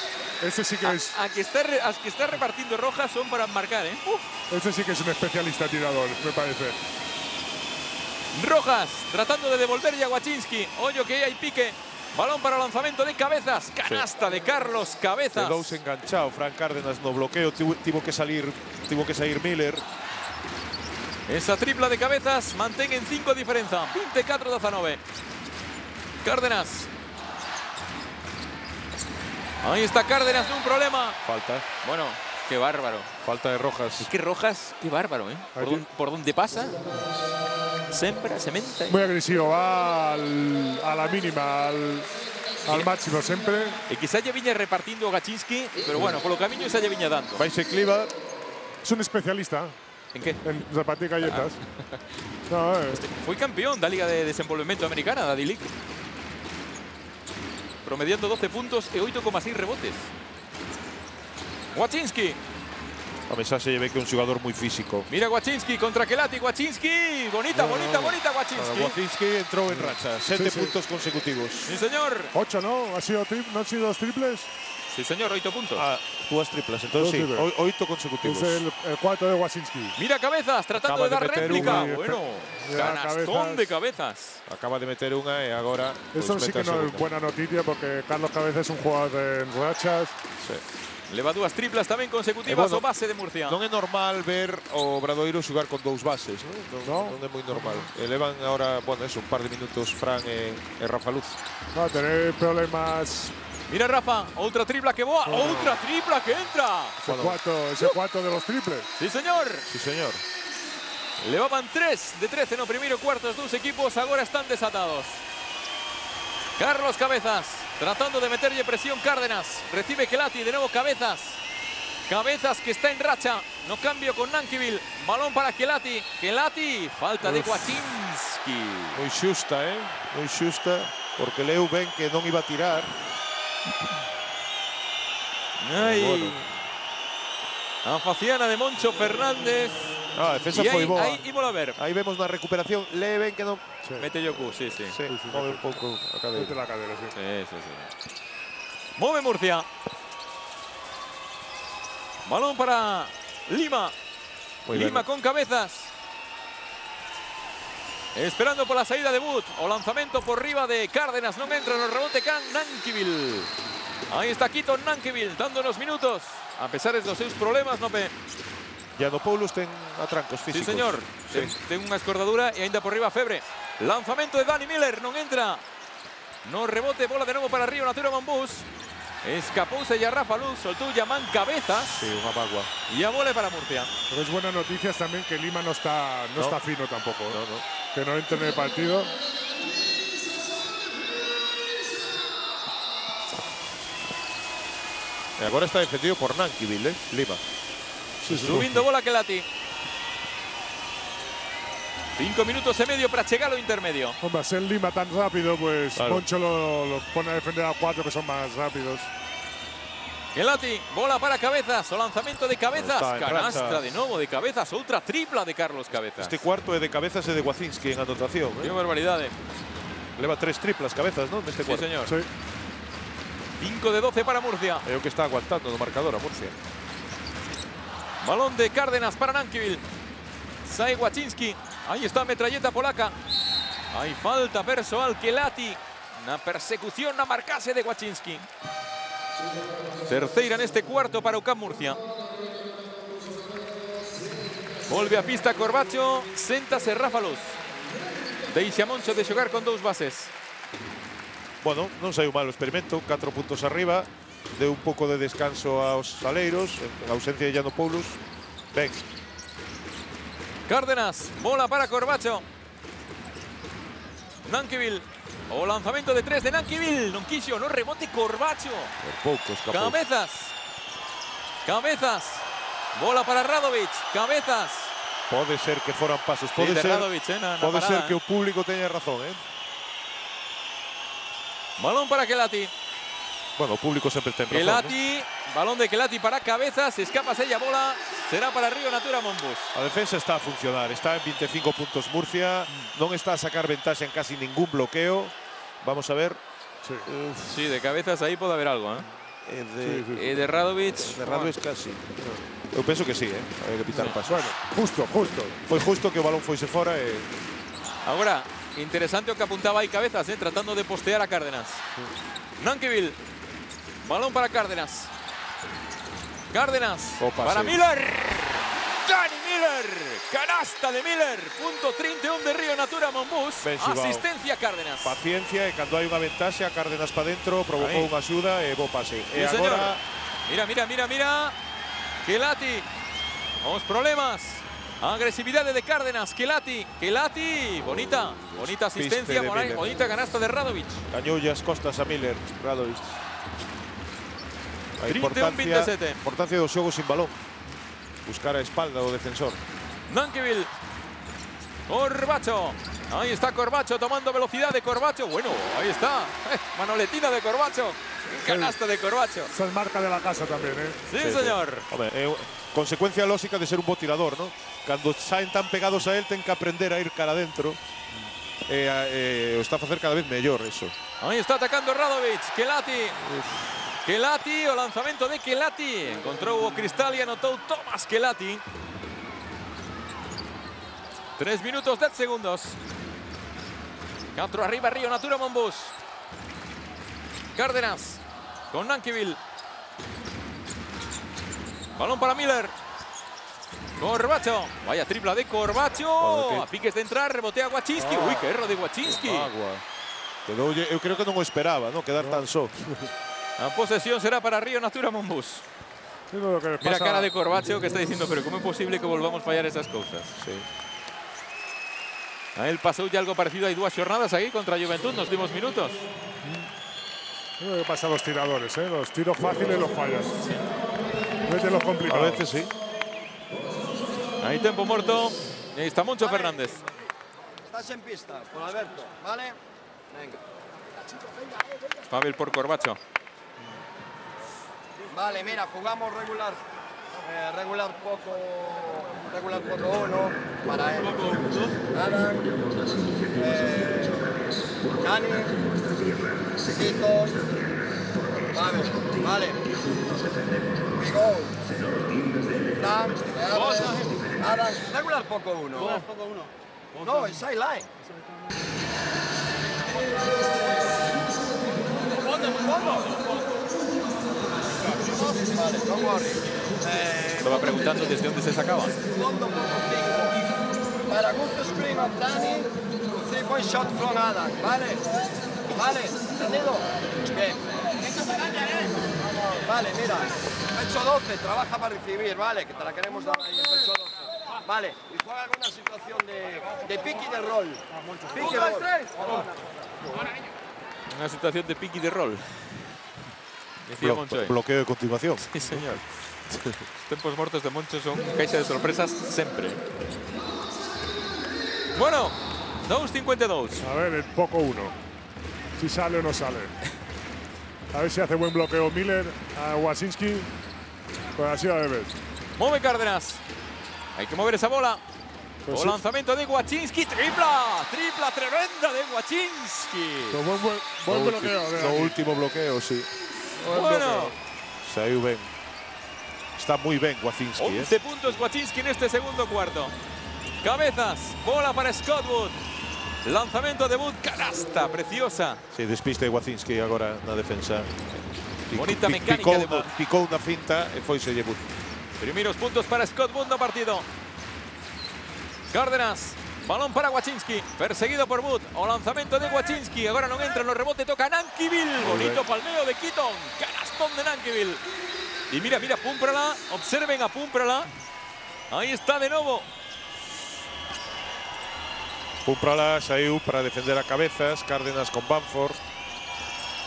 Ese sí que es, A, a que está, re- a que está repartiendo Rojas son para marcar, ¿eh? ese sí que es un especialista tirador, me parece. Rojas tratando de devolver ya a Wachinski. Hoyo que hay pique. Balón para lanzamiento de cabezas. Canasta de Carlos Cabezas. Quedouse enganchado Fran Cárdenas no bloqueo, tivo que salir, tivo que salir Miller. Esa tripla de cabezas mantén en 5 diferencia. 24-19. Cárdenas. Ahí está Cárdenas de un problema. Falta, Bueno, qué bárbaro. falta de Rojas. Es que Rojas, qué bárbaro, ¿eh? Por, por donde pasa, sembra, sementa. Muy agresivo, va al- a la mínima, al, al máximo siempre. E quizá ya viña repartindo o Gachinski, pero bueno, por lo camino lle viña dando. Vai se cliva, Es un especialista En que en repartir galletas. No, eh, foi campeón da Liga de Desenvolvemento Americana, da D-League. Promediando 12 puntos e 8,6 rebotes. Wachinski. a mensaxe lle ve que un xogador moi físico. Mira Wachinski contra Kelati. Wachinski. Bonita, bonita, bonita Para Wachinski. Guacinski entrou en racha, sete sí. puntos consecutivos. Sí, señor. ocho, ¿no? ¿Ha sido ¿No han sido dos triples? Sí, señor, 8 puntos. Ah, dúas triplas, entón Dos sí, triples. o- oito consecutivos. Es el, el cuarto de Wasinski. Mira cabezas, tratando Acaba de dar de réplica. una y Bueno, Mira, canastón cabezas. de cabezas. Acaba de meter unha e agora pues, Eso sí mete que no es buena noticia porque Carlos Cabeza es un jugador de rachas. Sí. Leva dúas triplas tamén consecutivas E bueno, o base de Murcia. Non é normal ver o Obradoiro xogar con dous bases, non? Non, No. non é moi normal. Elevan agora, bueno, eso, un par de minutos Fran e, e Rafa Luz. Va a tener problemas. Mira Rafa, outra tripla que boa, outra tripla que entra. Ese cuarto, ese cuarto de los triples. Sí, señor. Sí, señor. Levaban 3 de 13 no primeiro cuarto os dous equipos, agora están desatados. Carlos Cabezas, tratando de meterlle presión Cárdenas. Recibe Kelati, de nuevo Cabezas. Cabezas que está en racha. No cambio con Nankivil. Balón para Kelati. Kelati, falta de. Kwaczynski. Moi xusta, eh? Moi xusta, porque leu ben que non iba a tirar. Ay. Bueno. A faciana de Moncho Fernández. Ah, defensa y ahí, boa. ver. Vemos na recuperación, lee ben que non... Sí. Mete Yoku, sí, sí. Sí, move un pouco a Mete cadeira. la cadera, sí. Sí, sí, sí. Mueve Murcia. Balón para Lima. Muy Lima bien. con cabezas. Esperando por la salida de Wood. O lanzamiento por arriba de Cárdenas. No entra en el rebote Can Nankivil. Ahí está Quito Nankivil dando unos minutos. A pesar de los seus problemas, no pe... Giannopoulos ten atrancos Sí, físicos. señor. Sí. Ten, ten unha escordadura e ainda por riba Febre. Lanzamento de Dani Miller, non entra. No rebote, bola de novo para Río Natura Mambús. Escapouse ya Rafa Luz, soltou Yaman cabezas Sí, unha magua. y a vole para Murcia. Pero es buena noticia también que Lima no está, no, No. está fino tampoco. ¿eh? No, no. Que no entre en el partido. Agora está defendido por Nankivil, eh? Lima. Subindo bola que lati. Cinco minutos e medio para chegar ao intermedio. Hombre, a ser Lima tan rápido, pues Claro. Moncho lo, lo pone a defender a cuatro que son más rápidos. Gelati, bola para Cabezas, o lanzamento de Cabezas. Canastra de novo de Cabezas, outra tripla de Carlos Cabezas. Este cuarto é de cabezas e de Wacinski en anotación. Qué Eh? barbaridade. Leva tres triplas cabezas, non? Neste Sí, cuarto. señor. Sí. 5 de 12 para Murcia. É o que está aguantando no marcador a Murcia. Balón de Cárdenas para Nankivil. Sai Wachinski. Ahí está metralleta polaca. Hay falta personal Kelati. Na persecución na marcase de Wachinski. Terceira neste cuarto para UCAM Murcia. Volve a pista Corbacho. Séntase Rafa Luz. Deixa Moncho de xogar con dous bases. Bueno, non saiu mal o experimento, 4 puntos arriba, deu un pouco de descanso aos saleiros, en ausencia de Giannopoulos. Ben, Cárdenas, bola para Corbacho. Nankivil. O lanzamento de tres de Nankivil. Non quixo, no rebote Corbacho. por escapou. Cabezas. Cabezas. Bola para Radovic. Cabezas. Pode ser que foran pasos, Sí, pode de ser, Radovic, eh, na- na pode parada, ser que eh. o público teña razón, eh? Balón para Kelati. Bueno, o público sempre ten razón. eh? Kelati. Balón de Kelati para Cabezas. Escapa ella bola. Será para Río Natura Monbus. A defensa está a funcionar, está en 25 puntos Murcia, non está a sacar ventaxa en casi ningún bloqueo. Vamos a ver. Sí. De Cabezas ahí puede haber algo, ¿eh? eh, de, Sí, sí. Eh, de Radovic. de casi. Eu penso que sí, eh? Que pitar Sí. paso. Bueno, justo, justo. Foi justo que o balón foise fora e Ahora, interesante o que apuntaba ahí Cabezas, eh, tratando de postear a Cárdenas. Nankivil. Balón para Cárdenas. Cárdenas. Opa, para sí. Miller. Dani Miller. Canasta de Miller. Punto 31 de Río Natura xugado. Asistencia a Cárdenas. paciencia e cando hai unha ventaxa, Cárdenas para dentro, provocou Aí. unha axuda e bo pase. Sí, e señor. agora Mira, mira, mira, mira. Kelati. Vamos, problemas. Agresividade de Cárdenas. Kelati. Kelati. Bonita. Bonita asistencia. Bonita canasta de Radovic. cañoulle as costas a Miller, Radovic. A 31, importancia, 27. importancia do xogo sin balón. Buscar a espalda do defensor. Nankivil. Corbacho. Ahí está Corbacho tomando velocidad de Corbacho. Bueno, ahí está. Eh, Manoletina de Corbacho. Canasta de Corbacho. Es marca de la casa también, ¿eh? Sí, Sí, sí. señor. É consecuencia lógica de ser un bo tirador, ¿no? Cando saen tan pegados a él, ten que aprender a ir cara adentro. O está a facer cada vez mellor eso. Ahí está atacando Radovic. Kelati. Kelati, o lanzamento de Kelati. Encontrou o cristal e anotou Tomás Kelati. Tres minutos, 10 segundos. Cuatro arriba, Río Natura Monbus. Cárdenas con Nankivil. Balón para Miller. Corbacho. Vaya tripla de Corbacho. A piques de entrar, rebotea Wachinski. Uy, qué erro de Wachinski. Agua. Quedoulle, eu creo que non o esperaba, ¿no? Quedar tan só. La posesión será para Río Natura le Mira cara de Corbacho que está diciendo, pero ¿cómo es posible que volvamos a fallar esas cosas? Sí. A él pasó ya algo parecido, hay dos jornadas aquí contra Juventud, nos dimos minutos. Es lo que pasa a los tiradores, ¿eh? Los tiros fáciles los fallan. Vete los A complicados. veces sí. Ahí tempo muerto. Y ahí está Moncho Fernández. Estás en pista, con Alberto, ¿vale? Venga. Pavel por Corbacho. Vale, mira, jugamos regular. eh, regular poco. Regular poco uno. Para él. Adam. Eh, Dani. Chiquitos. Vale, vale. Go. Dan. Adam. Regular poco uno. No, it's sideline. Vale, don't worry. Eh, Estaba preguntando desde dónde se sacaba. Para good screen of Dani, point shot from Adam. Vale, vale, ¿entendido? Bien. Vale, mira, pecho 12, trabaja para recibir, vale, que te la queremos dar ahí pecho 12. Vale, y juega alguna situación de, de pick y de roll. Pick y roll. Una situación de pick y de roll. Decía Blo- Moncho. eh. bloqueo de continuación. Sí, señor. Los tempos mortos de Moncho son caixa de sorpresas siempre. Bueno, 2.52. A ver, el poco uno. Si sale o no sale. A ver si hace buen bloqueo Miller a Wasinski. Pues así va a ver. Mueve Cárdenas. Hay que mover esa bola. Pues o sí. lanzamiento de Wachinski. Tripla. Tripla tremenda de Wachinski. Pues buen, buen, buen Lo bloqueo. último bloqueo, sí. Buen Bueno. Está muy bien Wacinski, ¿eh? 11 puntos Wachinski en este segundo cuarto. Cabezas. Bola para Scott Wood. Lanzamiento de Wood. Canasta preciosa. Sí, despiste de Wacinski agora na defensa. Pic- Bonita pic- mecánica picou de Wood. Picou na finta e foi se llevou. Primeros puntos para Scott Wood no partido. Cárdenas. Balón para Wachinski. Perseguido por Wood. O lanzamiento de Wachinski. Ahora no entra, no rebote. Toca Nankiville. Bonito palmeo de Keaton. Canastón de Nankiville. Y mira, mira, Púmprala. Observen a Púmprala. Ahí está de nuevo. Pumprala saiu para defender a cabezas, Cárdenas con Banford.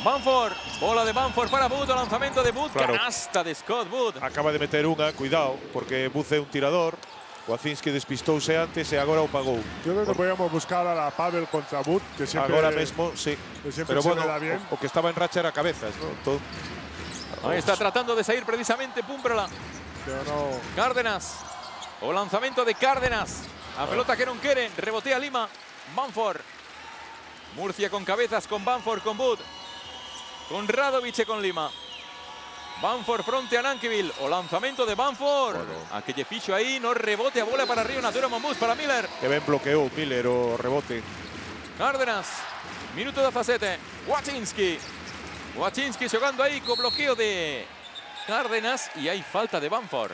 Banford. Bola de Banford para. O lanzamiento de Wood. Claro. Canasta de Scott Wood. Acaba de meter unha, cuidado, porque Buce é un tirador. Wacinski despistouse antes e agora o pagou. Yo creo que podríamos buscar a la Pavel contra Bud, que siempre. Agora mesmo, sí. que siempre Pero bueno, da bien. o, o que estaba en racha era cabezas, ¿no? Todo- Ahí está tratando de salir precisamente Púmprala. Pero no. Cárdenas. O lanzamiento de Cárdenas. A pelota que no quieren. Rebotea Lima. Banford. Murcia con cabezas con Banford, con Bud. Con Radovic e con Lima. Banford fronte a Nankiville. O lanzamiento de Banford. Aquelle ficho ahí. No rebote a bola para Río Natura Monbus para Miller. Que ben bloqueou Miller o rebote. Cárdenas. Minuto 17. Wachinski. Wachinski jugando ahí con bloqueo de Cárdenas. Y hay falta de Banford.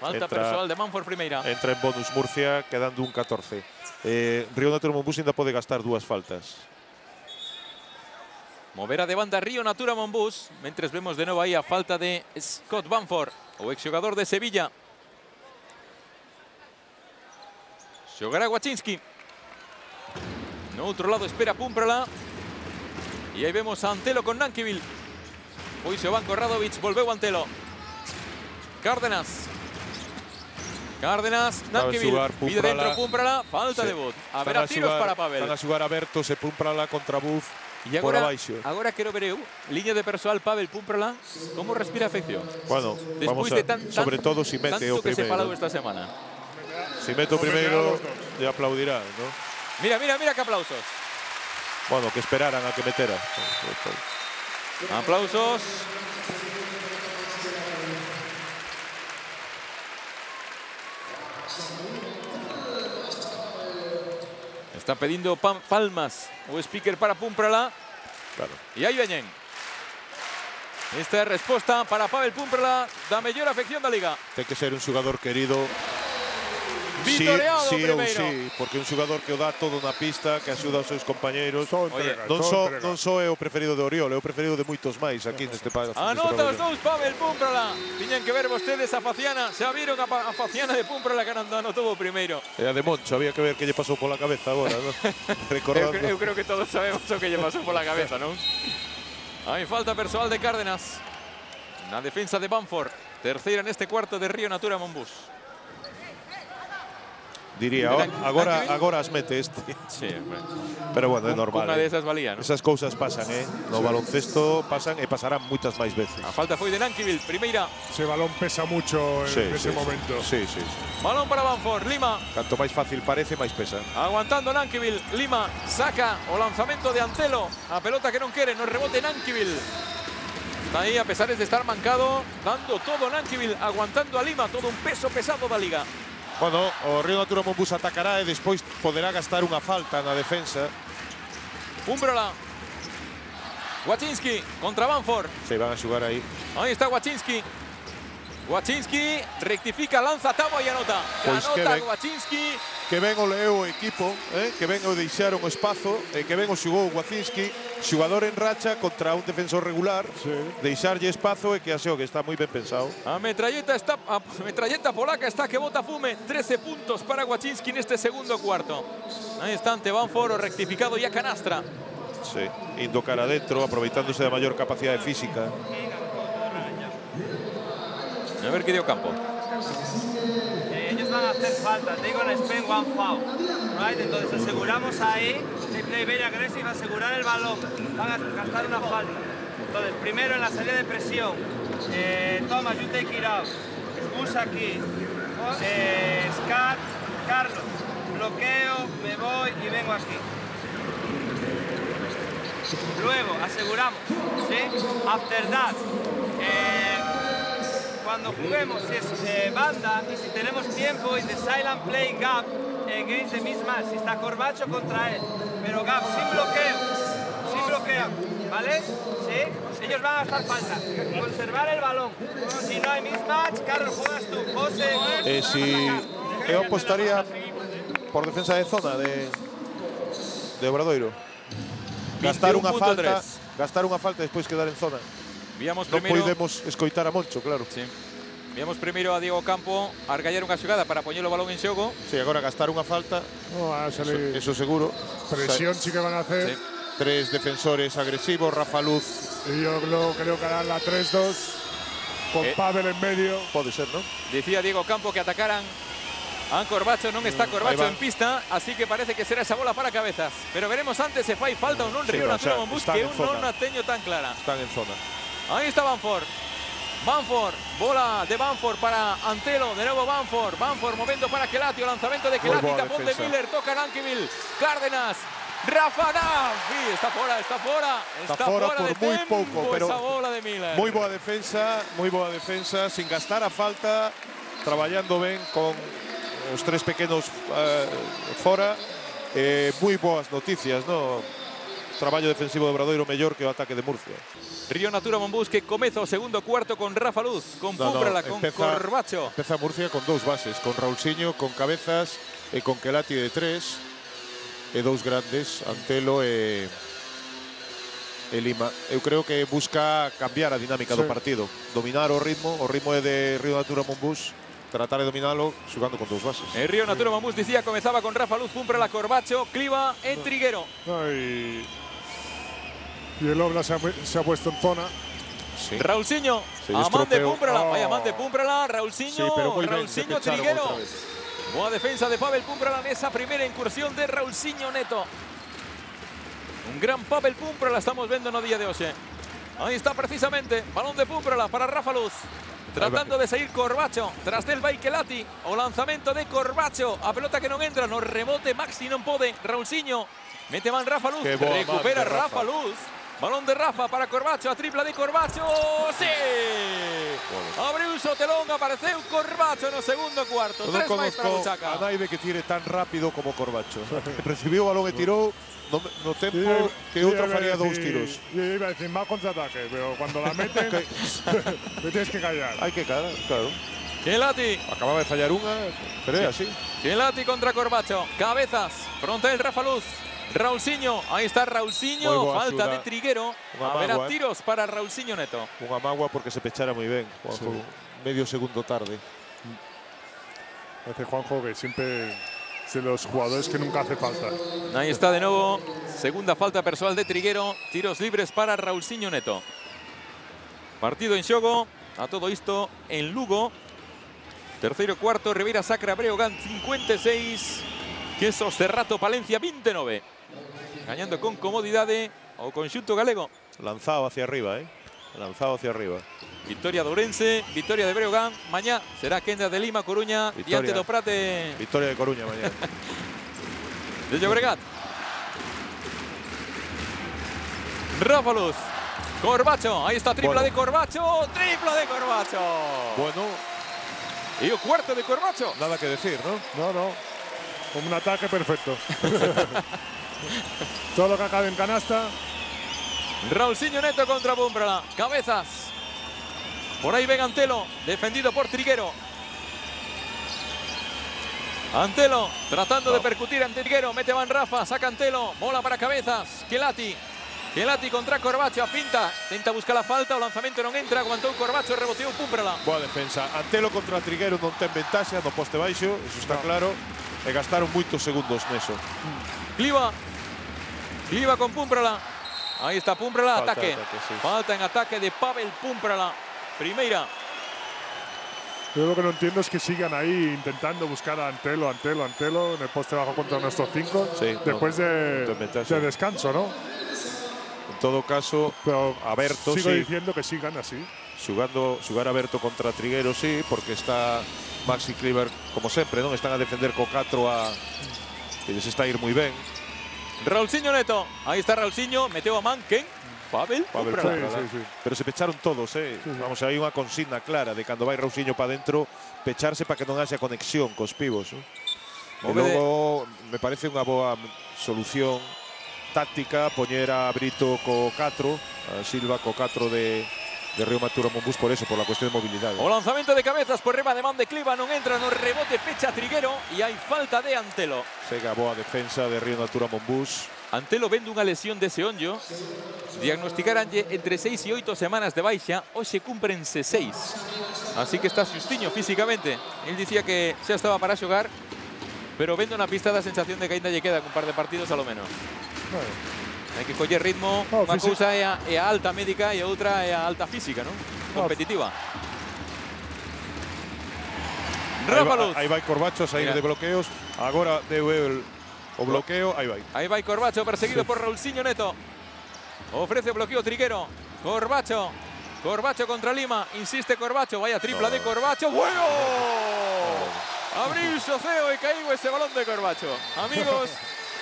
Falta Entra- personal de Banford primeira. Entra en bonus Murcia, quedando un 14. Eh, Río Natura Monbus ainda pode gastar dúas faltas. Mover a de banda Río Natura Monbus. Mientras vemos de nuevo ahí a falta de Scott Banford, o exjugador de Sevilla. Xogará Wachinski. No otro lado espera Pumprala. Y ahí vemos a Antelo con Nankiville. Hoy se van con Radovic, volveu Antelo. Cárdenas. Cárdenas, a Nankiville. xugar Pide dentro Pumprala, falta de bot. A ver, a tiros para Pavel. Van a xugar abertos e Pumprala contra E agora, por abaixo. agora quero ver eu, liña de persoal Pavel Pumprola, como respira a afección? Bueno, Después vamos a, de tan, tan, sobre todo si mete tanto o primeiro. que se falou esta semana. Si mete o primeiro, le aplaudirá, ¿no? Mira, mira, mira que aplausos. Bueno, que esperaran a que metera. Aplausos Está pedindo pam- palmas o speaker para Pumprala. Claro. E aí veñen. Esta é resposta para Pavel Pumprala da mellor afección da Liga. Ten que ser un xugador querido. Sí, Vitoreado sí primeiro. sí, porque un xugador que o dá todo na pista, que axuda aos seus compañeiros. Todo Oye, entrega, Non todo só, entrega. non só é o preferido de Oriol, é o preferido de moitos máis aquí neste país. Anota os dous Pavel Pumprala. Tiñan que ver vostedes a Faciana. Se viron a, a Faciana de Pumprala que non anotou o primeiro. E a de Moncho, había que ver que lle pasou pola cabeza agora, ¿no? Eu, Recordando. eu creo que todos sabemos o que lle pasou pola cabeza, non? Hai falta persoal de Cárdenas. Na defensa de Banford. Terceira neste cuarto de Río Natura Monbus. Diría, agora, aquí- agora as mete este. Sí, bueno. Pero bueno, é normal. Unha eh. desas valía? Esas cousas pasan, eh? No baloncesto pasan e pasarán moitas máis veces. A falta foi de Nankiville. Primeira. Ese balón pesa mucho en Sí, ese sí, momento. Sí, sí. Balón para Banford. Lima. Canto máis fácil parece, máis pesa. Aguantando Nankiville. Lima saca o lanzamento de Antelo. A pelota que non quere. Nos rebote Nankiville. Está aí, a pesar de estar mancado, dando todo Nankiville, aguantando a Lima. Todo un peso pesado da Liga. Bueno, o Río Natura Monbus atacará e despois poderá gastar unha falta na defensa. Umbrola. Wachinski contra Banford. Se van a xugar aí. Aí está Wachinski. Wachinski rectifica, lanza Tabo y anota. Pois que anota ben. Wachinski. Que ben o equipo, eh? que ben o deixaron o espazo, e que ben o xugou o Wacinski, xugador en racha contra un defensor regular, Sí. deixarlle espazo e que aseo que está moi ben pensado. A metralleta, está, a metralleta polaca está que bota fume. 13 puntos para Wachinski en este segundo cuarto. Ahí está ante Banford, o rectificado y a canastra. Sí, indo cara adentro, aproveitándose da maior capacidade física. A ver qué dio campo. Eh, ellos van a hacer falta. They gonna spend one foul. Right? Entonces aseguramos ahí. They play very aggressive, asegurar el balón. Van a gastar una falta. Entonces, primero en la salida de presión. Eh, Thomas, you take it out. Bus aquí. Eh, Carlos. Bloqueo, me voy y vengo aquí. Luego aseguramos, ¿sí? After that, eh, cuando juguemos, si es eh, banda y si tenemos tiempo, in the silent play gap against the mismatch, si está Corbacho contra él, pero gap sin bloqueo, sin bloqueo, ¿vale? ¿Sí? Ellos van a estar falta, conservar el balón. Si no hay mismatch, Carlos, juegas tú, José. E si eu apostaría por defensa de zona de, de Obradoiro. Gastar 21.3. falta, gastar unha falta e despois quedar en zona. Víamos Non primero, podemos escoitar a Moncho, claro. sí. Víamos primero a Diego Campo argallar unha xogada para poñer o balón en xogo. Sí, agora gastar unha falta, No, va a eso, salir eso seguro. presión sí que van a hacer. Sí. Tres defensores agresivos, Rafa Luz, Y yo lo- creo que harán la 3-2 con Eh. Pavel en medio. pode ser, non? Decía Diego Campo que atacaran a Corbacho, non está Corbacho en pista, así que parece que será esa bola para cabezas. Pero veremos antes se fai falta ou non Sí, Río no, xa, Monbus están que zona. non a teño tan clara. Están en zona. Ahí está Banford. Banford, bola de Banford para Antelo, de nuevo Banford, Banford moviendo para Kelati, o lanzamento de Kelati, boa tapón de. Miller, toca Rankiville, Cárdenas, Rafa Nafi, está fora, está fora, Está fora por de tempo pouco, pero esa bola de Miller. Moi boa defensa, moi boa defensa, sin gastar a falta, traballando ben con os tres pequenos eh, fora. Eh, moi boas noticias, no? Traballo defensivo de Obradoiro mellor que o ataque de Murcia. Río Natura Monbus que comeza o segundo cuarto con Rafa Luz, con No, no, Púmbrala, con empeza- Corbacho. Empeza Murcia con dous bases, con Raulsiño, con Cabezas e con Kelati de tres. E dous grandes, Antelo e, e Lima. Eu creo que busca cambiar a dinámica do Sí. partido. Dominar o ritmo, o ritmo é de Río Natura Monbus, tratar de dominalo xugando con dous bases. El Río Natura Monbus decía comenzaba con Rafa Luz, Púmbrala, Corbacho, Cliva e Triguero. No, y, el Obla se ha, se ha puesto en zona. Sí. Raulciño, a man de. Púmbrala, Oh. vaya man de Raulciño, Sí, pero Raulciño Triguero. Buena defensa de Pavel Púmbrala en esa primera incursión de Raulciño Neto. Un gran Pavel Púmbrala estamos viendo no día de hoy. Ahí está precisamente, balón de Púmbrala para Rafa Luz. Tratando de seguir Corbacho, tras del Baikelati, o lanzamento de Corbacho, a pelota que no entra, no rebote, Maxi non pode, Raulciño, mete man Rafa Luz, recupera Rafa Rafa. Luz, balón de Rafa para Corbacho, a tripla de Corbacho, sí! Abriu Sotelón, apareceu Corbacho no segundo cuarto, tres máis para conozco Buchaca. a naide que tire tan rápido como Corbacho. Recibiu o balón e tirou no, no tempo que yo outro iba a faría decir- tiros. Yo iba a decir más contraataque, pero cuando la meten, me tienes que callar. Hai que cara, claro. Kelati, Acababa de fallar unha, pero é así. Contra Corbacho, cabezas, frontal Rafa Luz, Raulciño, ahí está Raulciño, falta de Triguero, Unha a ver a mágoa, eh. tiros para Raulciño Neto. Unha magua porque se pechara ben. Juanjo, medio segundo tarde. Hace Juanjo que siempre es de los jugadores que nunca hace falta. Ahí está de nuevo, segunda falta personal de Triguero, tiros libres para Raulciño Neto. Partido en xogo, a todo isto en Lugo. Terceiro cuarto, Rivera Sacra Breogán 56, Quesos Cerrato Palencia 29. Gañando con comodidade o conxunto galego. Lanzado hacia arriba, eh. Lanzado hacia arriba. Victoria de Ourense, victoria de Breogán. Mañá será Kendra de Lima, Coruña, Victoria. diante do Prate Victoria de Coruña mañana. de Llobregat. Rafa Luz. Corbacho, ahí está tripla Bueno. de Corbacho, tripla de Corbacho. bueno, E o cuarto de Corbacho. Nada que decir, ¿no? No, no. Un ataque perfecto. Todo lo que acabe en canasta. Raulciño Neto contra Bumbrala. Cabezas. Por ahí ven Antelo, defendido por Triguero. Antelo tratando de percutir ante Triguero. Mete Van Rafa, saca Antelo. Bola para cabezas. Kelati. Kelati contra Corbacho. Pinta. Tenta buscar la falta. O lanzamento non entra. Aguantou Corbacho. Reboteou Bumbrala. Boa defensa. Antelo contra Triguero non ten ventaxa no poste baixo, eso está claro. E gastaron moitos segundos neso. Cliva. Cliva con Pumprala. Ahí está Pumprala, Falta ataque. de ataque, sí. Falta en ataque de Pavel Pumprala. Primera. Yo lo que no entiendo es que sigan ahí intentando buscar a Antelo, Antelo, Antelo en el poste bajo contra nuestros cinco. Sí, después no, de, no descanso, ¿no? En todo caso, Pero Aberto, sigo sí. diciendo que sigan así. xugando, xugar aberto contra Triguero, sí, porque está Maxi Cleaver, como sempre, non? Están a defender co 4 a... Que les está a ir moi ben. Raulciño Neto. Ahí está Raulciño. Meteu a man. ¿Quién? Pavel Pavel. Sí, sí, sí. Pero se pecharon todos, eh. Vamos, hai unha consigna clara de cando vai Rausiño para dentro, pecharse para que non haxa conexión. Eh? E Home de- logo, me parece unha boa solución táctica poñer a Brito co 4, a Silva co 4 de, de Río Matura Monbus por eso, por la cuestión de movilidade. O lanzamento de cabezas por riba de man de Cliva. Non entra no rebote. Pecha Triguero. Y hay falta de Antelo. Sega boa defensa de Río Natura Monbus. Antelo vende unha lesión de seonllo. Diagnosticaranlle entre 6 e 8 semanas de baixa. Hoxe cumprense 6. Así que está xustiño físicamente. Él dicía que xa estaba para xogar. Pero vendo na pista da sensación de que ainda lle quedan un par de partidos a lo menos. Bueno, Hai que coller ritmo. No, Unha físico- cousa é a, é a alta médica e a outra é a alta física, non? Competitiva. Rafa va- Luz. Aí vai Corbacho a sair Mira. de bloqueos. Agora deu el, o bloqueo, aí vai. Ahí va Corbacho perseguido por Raulciño Neto. Ofrece bloqueo Triguero. Corbacho. Corbacho contra Lima. Insiste Corbacho. Vaya tripla de Corbacho. ¡Bueno! Abril Soceo y caído ese balón de Corbacho. Amigos,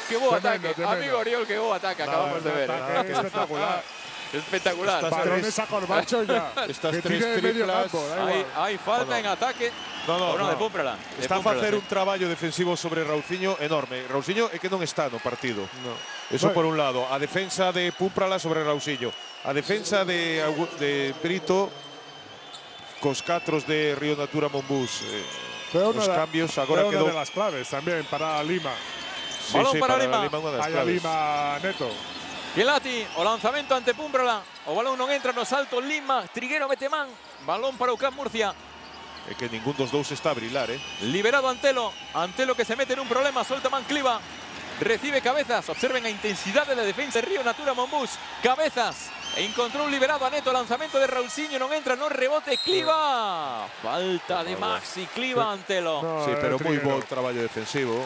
qué buen Tremendo, ataque. tremendo. Amigo Oriol, qué buen ataque acabamos de ver. ¿eh? espectacular. Espectacular. Estas Patrones a Corbacho ya. Estas que tres medio triplas. campo, Hay, hay falta Bueno. en ataque. No, no, no, no. de Púmprala. de Está a facer sí. un traballo defensivo sobre Rauciño enorme. Rauciño é que non está no partido. Eso Bueno. por un lado. A defensa de Púmprala sobre Rausillo. A defensa de, de Brito cos catros de Río Natura Monbus. Eh, os cambios agora una quedou... de las claves también para Lima. Sí, Balón sí, para para Lima. Lima. Lima neto. Kelati, o lanzamento ante Púmprala. O balón non entra no salto Lima. Triguero mete man. Balón para Ucán Murcia. É que ningún dos dous está a brilar, eh? Liberado Antelo. Antelo que se mete en un problema. Suelta Mancliva. Recibe cabezas. Observen la intensidad de la defensa de Río Natura Monbus. Cabezas. E encontró un liberado a Neto. Lanzamiento de Raulciño. No entra, no rebote. Cliva. Falta de Maxi. Cliva Antelo. No, Sí, pero moi Triguero. bo traballo defensivo.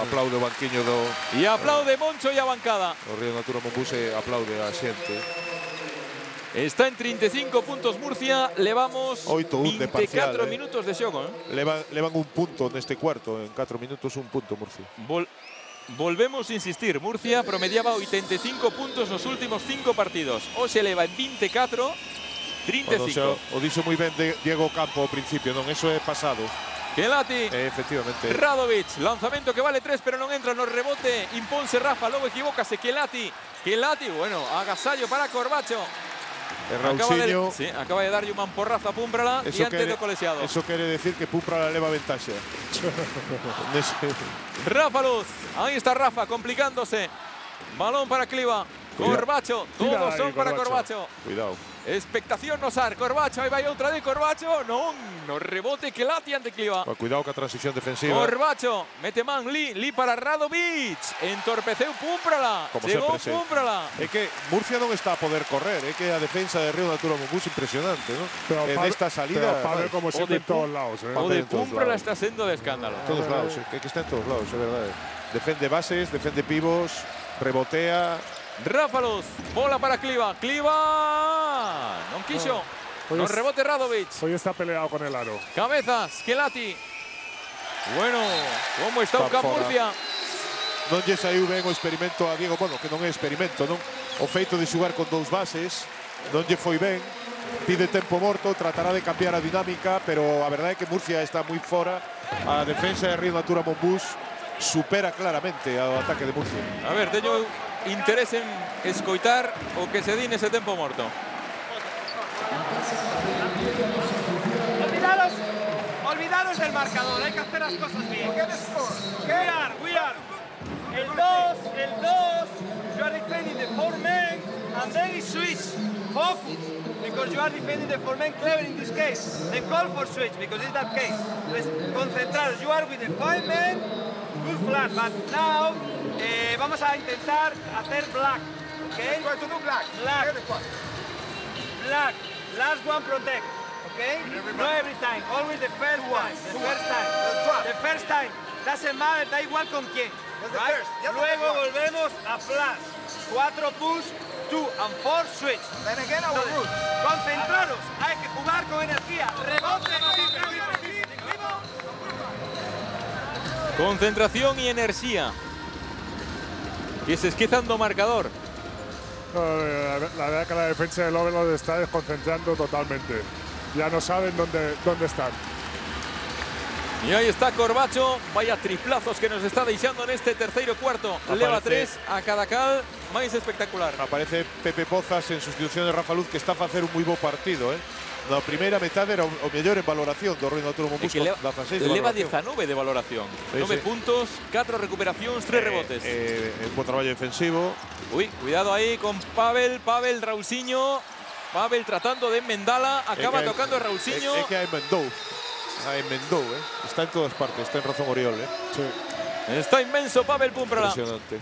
Aplaude o banquiño do, Y aplaude Moncho y a bancada. do Río Natura Monbus e aplaude a xente. Está en 35 puntos Murcia. Levamos Oito, un de 24 parcial, eh. minutos de xogo. eh. Levan, levan un punto neste cuarto. En 4 minutos un punto, Murcia. Vol- volvemos a insistir, Murcia promediaba 85 puntos nos últimos 5 partidos. O se eleva en 24, Bueno, o, 35. sea, o dixo moi ben de Diego Campo ao principio, non? Eso é pasado. Kelati, efectivamente. Radovic, lanzamiento que vale 3 pero no entra, no rebote, imponse Rafa, luego equivocase Kelati. Kelati, bueno, agasallo para Corbacho. Acaba de, sí, acaba de darle un mamporrazo a Púmbrala y eso antes quere, de coleseado. eso quere decir que Pupra la leva ventaxa. Nese- Rafa Luz, ahí está Rafa complicándose. Balón para Cliva. Corbacho, todos son para Corbacho. Corbacho. Cuidado. Expectación Nosar, Corbacho, ahí va outra de Corbacho, non, no rebote que lati ante Cliva. Bueno, cuidado ca transición defensiva. Corbacho, mete man, Lee, Lee para Radovic, entorpeceu Púmprala, Como chegou sempre, sí. Púmprala. É que Murcia non está a poder correr, é que a defensa de Río Natura Monbus impresionante, ¿no? Pero en esta salida, Pero Pavel, como O siempre, de en todos lados. ¿eh? O de en todos Púmprala lados. está sendo de escándalo. todos lados, é que está en todos lados, é verdade. Defende bases, defende pivos, rebotea. Rafa Luz, bola para Cliva, Cliva, non quiso, no es- rebote Radovic. Hoy está peleado con el aro. Cabezas, Kelati. Bueno, ¿cómo está fora. Murcia? Non lle saiu ben o experimento a Diego, bueno, que non é experimento, non? O feito de xugar con dous bases, non lle foi ben. pide tempo morto, tratará de cambiar a dinámica, pero a verdade é que Murcia está moi fora. A defensa de Río Natura Monbús supera claramente ao ataque de Murcia. A ver, teño interés en escoitar o que se di nese tempo morto. Olvidaros, olvidaros del marcador, hay que hacer las cosas bien. We are, we are. El 2, el 2, you are defending the four men and then switch. Focus, because you are defending the four men clever in this case. They call for switch because it's that case. Pues concentraros, you are with the five men, good flat, but now eh, vamos a intentar hacer black. Okay? Try to do black. Black. Black. Last one protect. Okay? No every time. Always the first one. The first time. The first time. Doesn't matter, da igual con quién. Right? Luego volvemos a flash. Cuatro push, two and four switch. Then again, our concentraros. Hay que jugar con energía. Rebote. Concentración y enerxía. Que se esquezando o marcador. No, la, la verdad que la defensa del Overlord está desconcentrando totalmente. Ya no saben dónde, dónde están. Y ahí está Corbacho, vaya triplazos que nos está deixando neste terceiro cuarto. Leva Aparece- tres a cada cal, máis espectacular. Aparece Pepe Pozas en sustitución de Rafa Luz, que está a facer un moi bo partido. Eh? Na primeira metade era o mellor en valoración do Monbús. que con leva, 16 de leva valoración. 19 de valoración. Sí, 9 sí. puntos, 4 recuperacións, 3 rebotes. Eh, eh, un bo traballo defensivo. Uy, cuidado ahí con Pavel, Pavel, Raulsiño. Pavel tratando de enmendala, acaba É que- tocando a. É, é que a. A emendou, eh? Está en todas partes, está en razón Oriol, eh? Sí. Está inmenso Pavel Pumprala. Impresionante.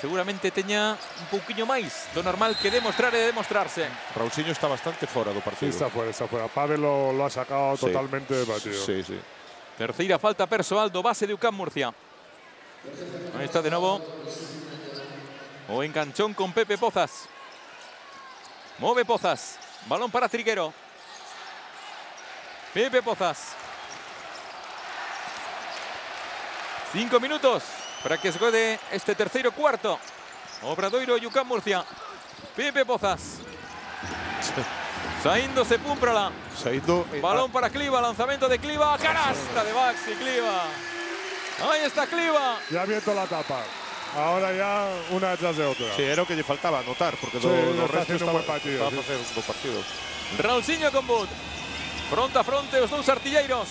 Seguramente teña un pouquiño máis do normal que demostrar e demostrarse. Raulsiño está bastante fora do Sí, partido. está fuera, está fuera. Pavel lo, lo ha sacado Sí. totalmente del partido. Sí, sí. Terceira falta persoal do base de UCAM Murcia. Ahí está de novo. O enganchón con Pepe Pozas. Move Pozas. Balón para Triguero. Pepe Pozas. Cinco minutos para que se juegue este terceiro cuarto. Obradoiro y UCAM Murcia. Pepe Pozas. Saíndose Púmprala. Saindo eh, Balón para Cliva, lanzamiento de Cliva, canasta de Baxi, Cliva. Ahí está Cliva. Ya ha abierto la tapa. Ahora ya una detrás de otra. Sí, era o que lle faltaba anotar, porque Sí, lo está estaba, buen partido, sí. un. Raulciño con Bud. Fronte a fronte os dous artilleiros.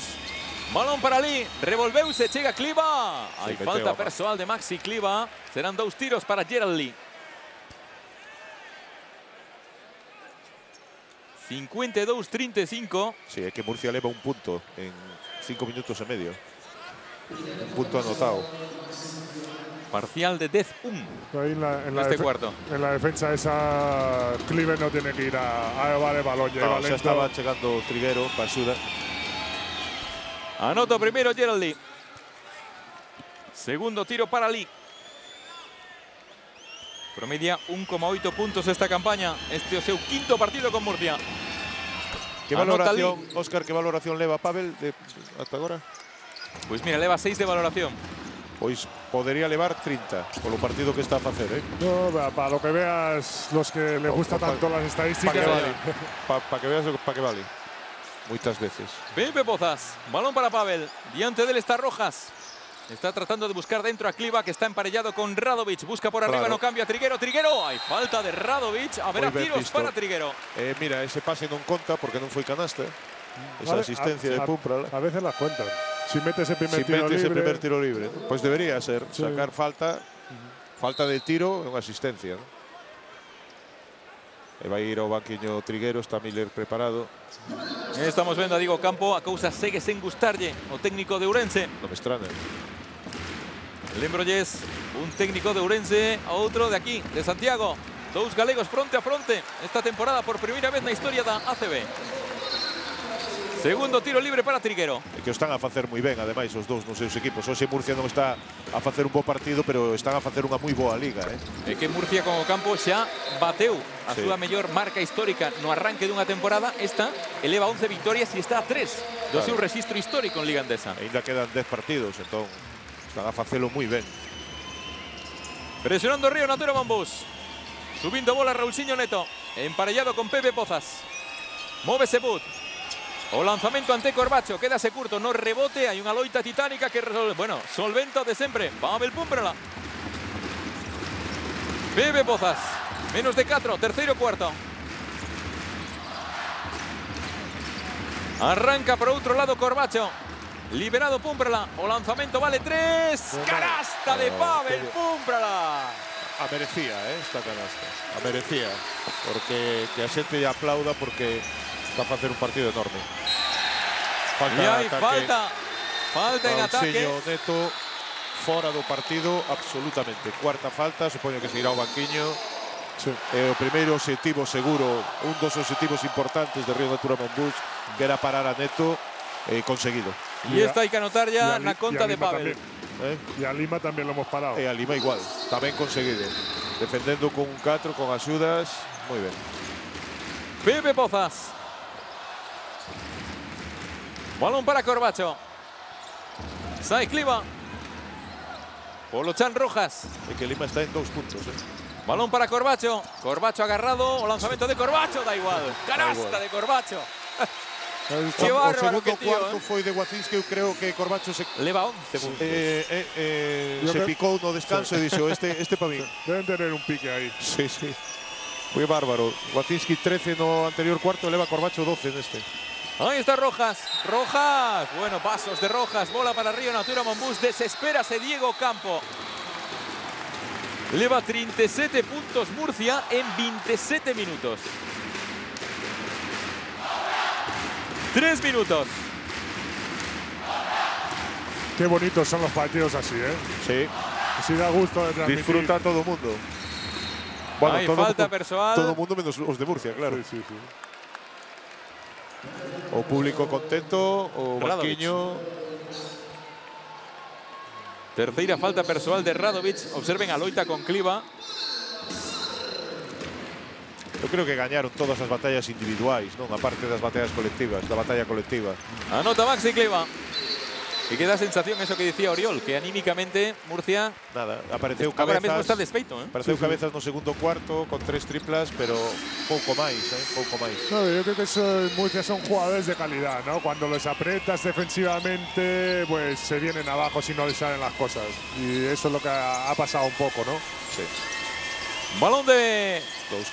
Balón para Ali, revolveuse, chega Cliva. Hai meteu falta persoal de Maxi Cliva. Serán dous tiros para Gerald Lee. 52-35. Sí, é que Murcia leva un punto en cinco minutos e medio. Un punto anotado. Parcial de 10-1. Ahí en la, en la Este cuarto. En la defensa esa, Cleveland no tiene que ir a, a llevar el balón. Lento. estaba chegando Triguero para axuda. Anota primero Gerald Lee. Segundo tiro para Lee. Promedia 1,8 puntos esta campaña. Este o seu quinto partido con Murcia. Anota valoración, Óscar, que valoración leva Pavel de, ata agora? Pois mira, leva 6 de valoración. Pois podería levar 30 polo partido que está a facer, eh? No, para, para lo que veas, los que le Pa- pa- tanto las Para estadísticas. que vale. Para pa que veas para que vale. Moitas veces. Pepe Pozas, balón para Pavel. Diante de él está Rojas. Está tratando de buscar dentro a Kliva, que está emparellado con Radovic. Busca por arriba, Claro. no cambia Triguero. Triguero, hay falta de Radovic. A ver, a tiros visto. para Triguero. Eh, mira, ese pase non conta porque non foi canasta. Esa Vale, asistencia a- de a- Pumprala. A veces las cuentan. Si metes el primer Si tiro mete ese libre, primer tiro libre, ¿no? pues debería ser Sí. sacar falta, falta de tiro e unha asistencia. ¿no? E vai ir ao banquiño Triguero, está Miller preparado. Estamos vendo a Diego Campo. A cousa segue sen gustarlle o técnico de Ourense. Non me extraña. Lembrolles, un técnico de Ourense a outro de aquí, de Santiago. Dous galegos fronte a fronte esta temporada por primeira vez na historia da ACB. Segundo tiro libre para Triguero. E que o están a facer moi ben, ademais, os dous nos seus equipos. Hoxe Murcia non está a facer un bo partido, pero están a facer unha moi boa liga. Eh? É que Murcia con o campo xa bateu a Sí. súa mellor marca histórica no arranque dunha temporada. Esta eleva 11 victorias e está a 3 do Claro. seu registro histórico en Liga Andesa. Ainda quedan 10 partidos, entón están a facelo moi ben. Presionando Río Natura Bambús. Subindo bola Raulciño Neto. Emparellado con Pepe Pozas. Móvese Bud. O lanzamento ante Corbacho, quédase curto, no rebote, hai unha loita titánica que resolve. Bueno, solventa de sempre, Pavel Púmprala. Bebe Pozas, menos de 4, terceiro cuarto. Arranca por outro lado Corbacho. Liberado Púmprala, o lanzamento vale 3. Canasta de Pavel Púmprala. A merecía, eh, esta canasta. A merecía. Porque que a xente lle aplauda porque a facer un partido enorme. Falta hai ataque falta, falta en ataque. Neto fora do partido absolutamente. Cuarta falta, supoño que se irá ao banquiño. Sí. E o primeiro objetivo seguro, un dos objetivos importantes de Río Natura Monbus, que era parar a Neto, eh, conseguido. E esta hai que anotar Y ya a Li- na y conta de Pavel. también. Eh? Y a Lima también lo hemos parado. E a Lima igual, tamén conseguido. Defendendo con un 4, con axudas, moi ben. Pepe Pozas. Balón para Corbacho. Sai Cliva. Polo Chan Rojas. E que Lima está en dous puntos. Eh? Balón para Corbacho. Corbacho agarrado. O lanzamento de Corbacho. Da igual. Canasta igual. de Corbacho. Está. Qué bárbaro segundo que tío, cuarto eh. foi de Guacinski, eu creo que Corbacho se, Leva 11 puntos. eh, eh, eh, Yo se creo- picou no descanso e dixo, este, este para mí. Deben tener un pique ahí. Sí, sí. Foi bárbaro. Guacinski 13 no anterior cuarto, leva Corbacho 12 neste. Ahí está Rojas. Rojas. Bueno, pasos de Rojas. Bola para Río Natura Monbus. Desespérase Diego Campo. Leva 37 puntos Murcia en 27 minutos. Tres minutos. Qué bonitos son los partidos así, ¿eh? Sí. Así da gusto de transmitir. Disfruta todo o mundo. Hay falta mundo- persoal. Todo o mundo menos os de Murcia, claro. Sí, sí, sí. O público contento, o Banquiño. Terceira falta persoal de Radovic. Observen a Loita con Cliva. Eu creo que gañaron todas as batallas individuais, non? A parte das batallas colectivas, da batalla colectiva. Anota Maxi Cliva. Y queda sensación eso que decía Oriol, que anímicamente Murcia Nada, apareceu ahora mismo cabezas. está desfeito. ¿eh? Apareceu cabezas no segundo cuarto con tres triplas, pero pouco máis, eh? pouco máis. No, yo creo que eso en Murcia son jugadores de calidad, ¿no? Cuando les aprietas defensivamente, pues se vienen abajo si no les salen las cosas. Y eso es lo que ha, ha pasado un poco, ¿no? Sí. Balón de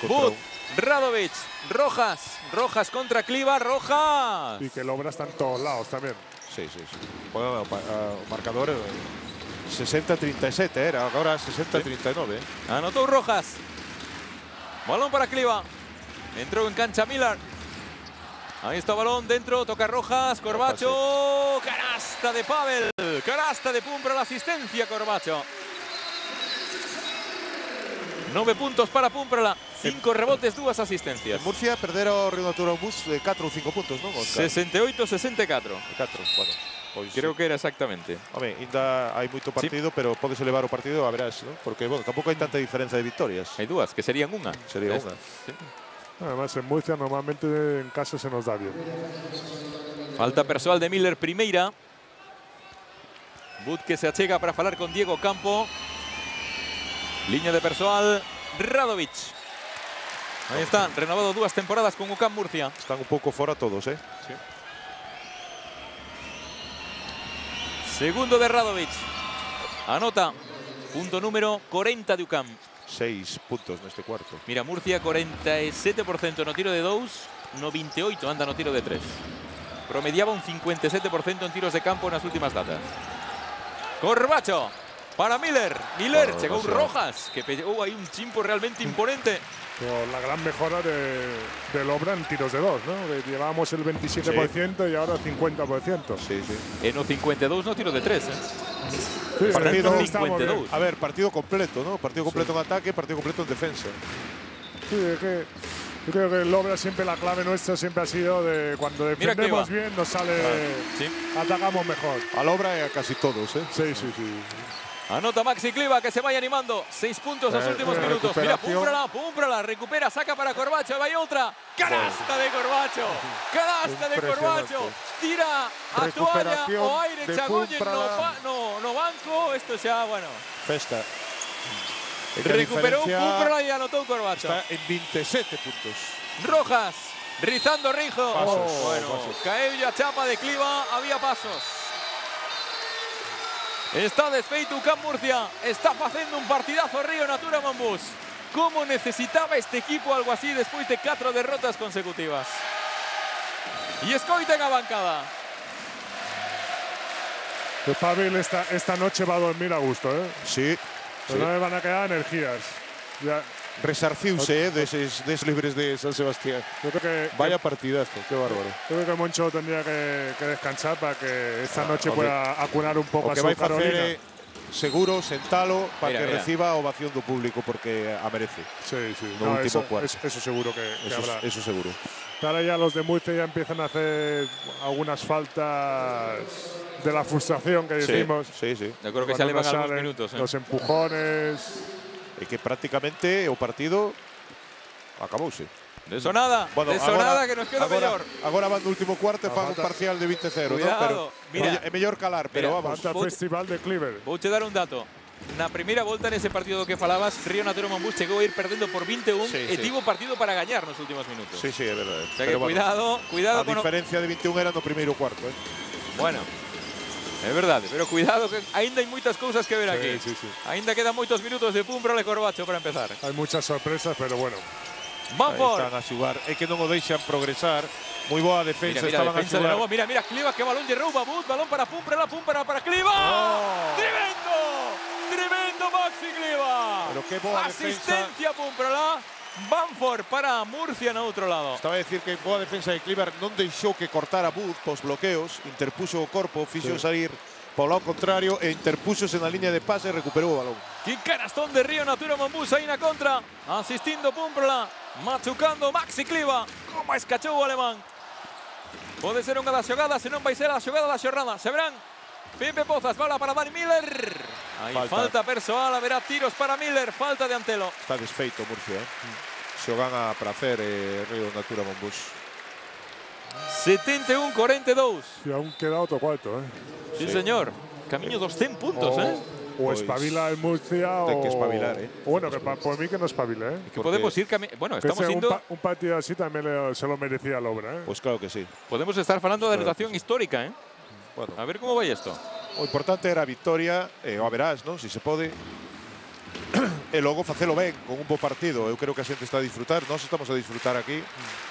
un. Radovic, Rojas, Rojas contra Cliva, Rojas. Y que el obra está en todos lados también. Sí, sí, sí. Bueno, o pa- a- o marcador eh, 60-37 era, agora 60-39. eh. Anotó Rojas. Balón para Cliva. Entró en cancha Miller. Ahí está balón dentro, toca Rojas, Corbacho. Canasta de Pavel. Canasta de Pum para la asistencia, Corbacho. Nove puntos para Pumprala, cinco rebotes, dúas asistencias. En Murcia perder ao Río Natura Bus de 4 ou 5 puntos, non? Óscar? 68-64. 4, bueno. Pois, Creo que era exactamente. Home, ainda hai moito partido, pero podes elevar o partido a verás, ¿no? Porque, bueno, tampouco hai tanta diferencia de victorias. Hai dúas, que serían unha. Sería unha. Sí. Además, en Murcia normalmente en casa se nos da bien. Falta persoal de Miller primeira. Bud que se achega para falar con Diego Campo. Liña de persoal, Radovic. Aí está, renovado dúas temporadas con UCAM Murcia. Están un pouco fora todos, eh? Segundo de Radovic. Anota, punto número 40 de UCAM. 6 puntos neste cuarto. Mira, Murcia 47% no tiro de 2, no 28 anda no tiro de 3. Promediaba un 57% en tiros de campo nas últimas datas. Corbacho para Miller. Miller, Bueno, chegou demasiado. Rojas, que pegou aí un chimpo realmente imponente. La gran mejora de, del obra en tiros de dos, ¿no? Llevábamos el 27% y ahora 50%. Sí, sí. E no 52 no tiro de 3. Eh? Sí, Partido entonces estamos bien. 52. A ver, partido completo, ¿no? Partido completo en ataque, partido completo en defensa. Sí, es que yo creo que el obra siempre la clave nuestra siempre ha sido de cuando defendemos bien nos sale Sí. atacamos mejor. A la obra e a casi todos, ¿eh? Sí, sí, sí. Anota Maxi Cliva que se vaya animando. Seis puntos los últimos minutos. Mira, púmprala, púmprala. Recupera, saca para Corbacho. Ahí va otra. Canasta de Corbacho. Canasta de. Corbacho. Tira a toalla Recuperación o aire de Chagoyen. No, no, no banco. Esto ya, bueno. Festa. Recuperó Púmprala y anotó Corbacho. Está en 27 puntos. Rojas. Rizando Rijo. Pasos, bueno, pasos. chapa de Cliva, había pasos. Está desfeito Ucam Murcia, está facendo un partidazo Río Natura Mambús. ¿Cómo necesitaba este equipo algo así después de cuatro derrotas consecutivas? Y escoita en a bancada. El Pavel esta, esta noche va a dormir a gusto, ¿eh? Sí, Pero sí. no le van a quedar energías. Ya, Resarciuse eh, deses, des libres de San Sebastián. yo creo que, Vaya partidazo, qué bárbaro. yo creo que Moncho tendría que, que descansar para que esta noche hombre. pueda acunar un poco O a que su Carolina. é seguro, sentalo, para Mira, que mira. reciba ovación do público, porque a merece. Sí, sí. no No, último eso, cuarto. eso- seguro que, que Eso, habrá. eso seguro. Ahora ya los de Murcia ya empiezan a hacer algunas faltas de la frustración que Sí, decimos. sí, sí. Yo creo que le van no algunos salen minutos. ¿eh? Los empujones. É que prácticamente o partido acabouse. De eso nada, Bueno, de eso agora- nada que nos queda agora, mellor. Agora van último cuarto e fan un parcial de 20-0, ¿no? Cuidado, Pero mira. é mellor calar, pero Mira, vamos. Falta Vou- Festival de Cleaver. Vouche dar un dato. Na primeira volta nese partido do que falabas, Río Natura Mambús chegou a ir perdendo por 21 Sí, e sí. tivo partido para gañar nos últimos minutos. Sí, sí, é verdade. O sea que Pero, bueno, cuidado, cuidado a con diferencia de 21 era no primeiro cuarto, eh. Bueno, é verdade, pero cuidado que aínda hai moitas cousas que ver aquí. Sí, sí, sí. Aínda quedan moitos minutos de Pumbral e Corbacho para empezar. Hay muchas sorpresas, pero bueno. Aí Banford. están a xugar. É que non o deixan progresar. Moi boa Mira, defensa, mira, estaban defensa a de novo. Mira, mira, Cliva, que balón lle rouba Bud, balón para Pumbral, Pumbral para Cliva. Oh. Tremendo! Tremendo Maxi Cliva. Pero qué boa Asistencia Pumbral. Banford para Murcia no outro lado. Estaba a decir que boa defensa de Cliver non deixou que cortara Bud pos bloqueos, interpuso corpo, fixo salir polo lado contrario e interpúxose na liña de pase e recuperou o balón. Qué canastón de Río Natura Mambús aí na contra. Asistindo Pumprola. Machucando Maxi Cliva. Como escachou o alemán. Pode ser unha das xogadas, se non vai ser a xogada da xornada. Se verán. Pepe Pozas, bala para Dani Miller. Aí falta. Falta. persoal, haberá tiros para Miller. Falta de Antelo. Está desfeito Murcia, eh. Xogan a prazer e Río Natura Mombús. 71-42. Y aún queda otro cuarto, ¿eh? Sí, señor. Camiño dos 100 puntos, o, eh. o Pues, espabila el Murcia o. ten que espabilar, ¿eh? o Bueno, que pa- por mí que no espabile, ¿eh? Que podemos ir Bueno, Que estamos ese- un, pa- un partido así también le- se lo merecía el obra, ¿eh? Pois claro que sí. podemos estar falando de anotación histórica, eh. Bueno, A ver como vai isto. O importante era victoria, e o verás, non? Si se pode. e logo facelo ben, con un bo partido. Eu creo que a xente está a disfrutar. Nós estamos a disfrutar aquí.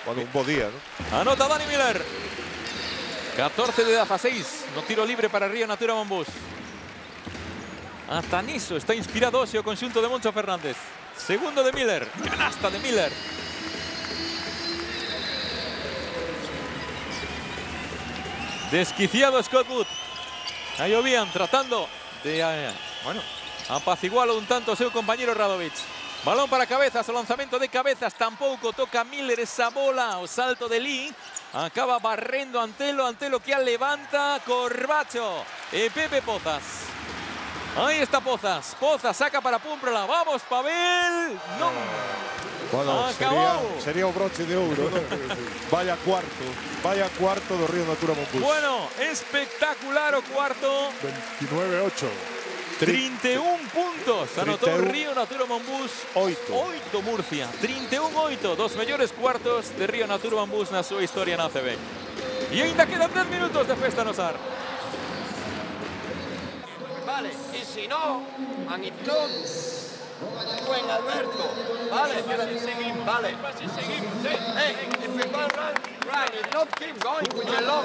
Bueno, un bo día, non? Anota Dani Miller. 14 de 16 no tiro libre para Río Natura. Ata niso está inspirado hoxe o conxunto de Moncho Fernández. Segundo de Miller, canasta de Miller. Desquiciado Scott Wood. Aí o vían tratando de, eh, bueno, apacigualo un tanto o seu compañero Radovic. Balón para cabezas, o lanzamento de cabezas tampouco toca Miller esa bola, o salto de Lee. Acaba barrendo Antelo, Antelo que levanta Corbacho e Pepe Pozas. Ahí está Pozas, Pozas saca para Pumprola, vamos Pavel, non. Bueno, Acabou. sería, sería o broche de non? vaya cuarto, vaya cuarto do Río Natura Mombús. Bueno, espectacular o cuarto, 29-8. 31 puntos, anotó 31. Río Natura Mombús. Oito. 8 Murcia, 31-8, dos mellores cuartos de Río Natura Mombús na súa historia na ACB. E ainda quedan 10 minutos de festa no SAR. Vale, y si no, not, buen Alberto, vale, vale. Hey, if we can run, run, if not keep going with the long,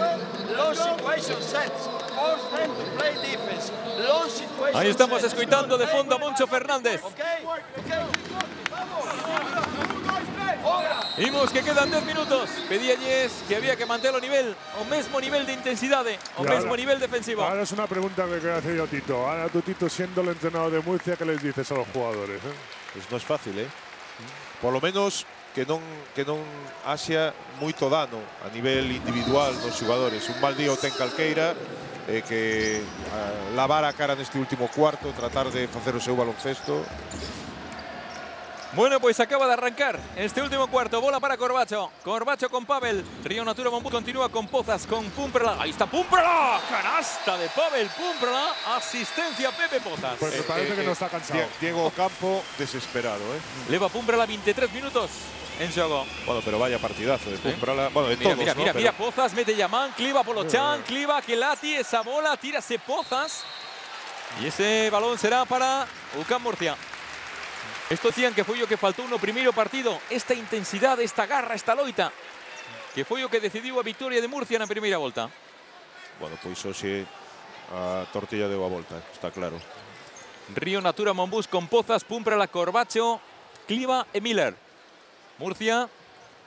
long situation sets, force them to play defense, long situation Aí estamos sets. escoitando de fondo a Moncho Fernández. Okay, okay, vamos. Ahora. Imos que quedan 10 minutos. Pedíalles que había que manter o nivel, o mesmo nivel de intensidade, o Claro. mesmo nivel defensivo. Ahora es una pregunta que quiero hacer yo a Tito. Ahora tú, Tito, siendo el entrenador de Murcia, ¿qué les dices a los jugadores? eh? Pois non é fácil, eh? Por lo menos que non que non haxa moito dano a nivel individual dos xogadores. Un mal día o ten calqueira eh, que ah, lavar a cara neste último cuarto, tratar de facer o seu baloncesto. Bueno, pues acaba de arrancar este último cuarto. Bola para Corbacho. Corbacho con Pavel. Río Natura Mombú continúa con Pozas, con Pumprala. Ahí está Pumprala. Canasta de Pavel Pumprala. Asistencia Pepe Pozas. Pues me parece que no está cansado. Die- Diego Campo desesperado, ¿eh? Leva Pumprala 23 minutos en xogo. Bueno, pero vaya partidazo de Pumprala. Bueno, de Mira, todos, mira, ¿no? mira, Pero- mira, Pozas, mete Yamán, cliva Polochan, cliva Kelati, esa bola, tírase Pozas. Y ese balón será para Ucán Murcia. Esto decían que foi o que faltou no primeiro partido. Esta intensidade, esta garra, esta loita. Que foi o que decidiu a victoria de Murcia na primeira volta. Bueno, pois hoxe a tortilla deu a volta, está claro. Río Natura Monbús con Pozas, Pumprala, Corbacho, Cliva e Miller. Murcia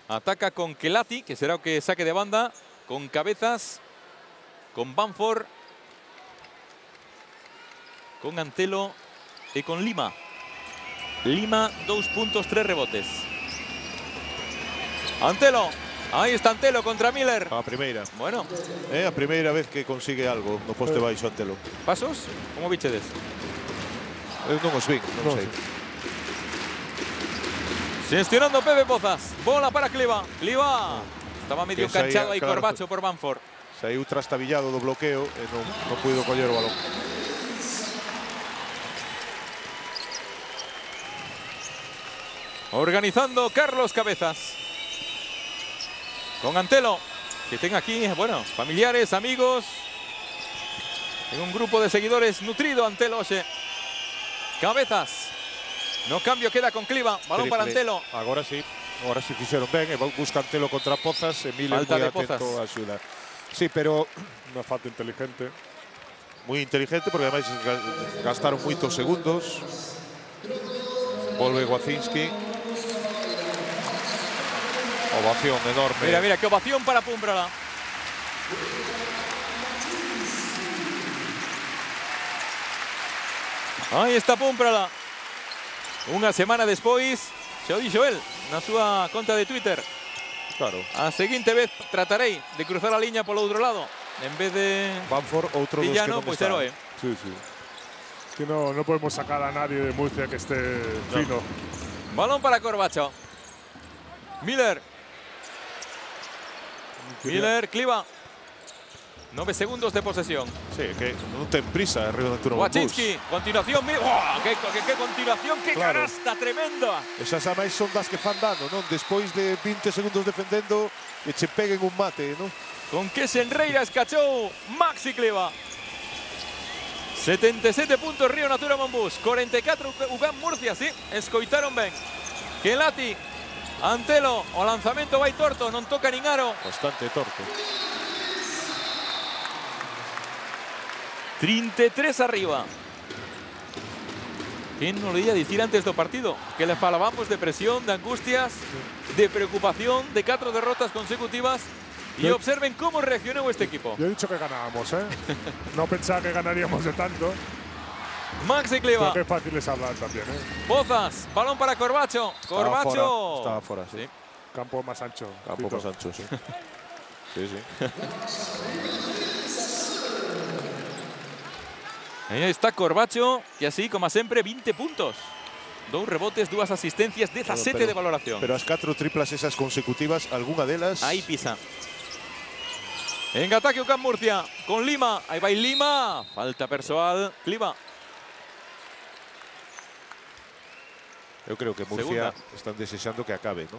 ataca con Kelati, que será o que saque de banda, con Cabezas, con Banford, con Antelo e con Lima. Lima, dos puntos, tres rebotes. Antelo, ahí está Antelo contra Miller. A primeira. Bueno, É a primeira vez que consigue algo no poste baixo Antelo. pasos, como bichedes? Eu non os vin, non, Non sei. Gestionando Pepe Pozas. Bola para Cliva. Cliva. Estaba medio Que saía, claro. Corbacho por Banford. Saiu trastabillado do bloqueo e non, non puido coller o balón. Organizando Carlos Cabezas. Con Antelo. Que tenga aquí, bueno, familiares, amigos. En un grupo de seguidores nutrido Antelo hoxe. Cabezas. No cambio, queda con Cliva. Balón para. Antelo. Agora sí, agora sí fixeron ben e busca Antelo contra Pozas e Miller Falta moi de atento Pozas. a axudar. Sí, pero Una falta inteligente. moi inteligente porque ademais ga- gastaron moitos segundos. Volve Guacinski. Ovación enorme. Mira, mira, qué ovación para Pumbrala. Aí está Pumbrala. Unha semana despois, xa o dixo el na súa conta de Twitter. Claro. A seguinte vez tratarei de cruzar a liña polo outro lado. En vez de Banford, outro dos que Villano, non pois está. heroe. Sí, sí. Que no, no podemos sacar a nadie de Murcia que esté fino. Balón para Corbacho. Miller. Miller, cliva. 9 segundos de posesión. Sí, que non ten prisa eh, Río Natura Wachinski, continuación. ¡Uah! ¡Qué, qué- qué continuación! ¡Qué Claro. canasta tremenda! Esas amais son das que fan dano, non? Despois de 20 segundos defendendo e che peguen un mate, non? Con que Senreira escachou Maxi Cliva. 77 puntos Río Natura Monbus. 44 Ugán Murcia, sí. Escoitaron ben. Kelati. Antelo. O lanzamento vai torto. Non toca nin aro. Bastante torto. 33 arriba. ¿Quién nos lo iba a decir antes do partido? Que le falábamos de presión, de angustias, de preocupación, de cuatro derrotas consecutivas. Y Yo- observen cómo reaccionó este equipo. Yo he dicho que ganábamos, ¿eh? No pensaba que ganaríamos de tanto. Maxi Creo Cliva. que fácil es hablar también, ¿eh? Pozas. Balón para Corbacho. Estaba Corbacho. estaba fora, sí. Campo más ancho. Campo Tito. más ancho, sí. sí, sí. Aí está Corbacho. Y así, como siempre, 20 puntos. Dos rebotes, dos asistencias, 17 pero- de valoración. Pero as catro triplas esas consecutivas, algunha delas... Ahí pisa. En ataque Ucán Murcia con Lima. Ahí va Lima. Falta personal. Cliva. Eu creo que Murcia Segunda. están desexando que acabe, ¿no?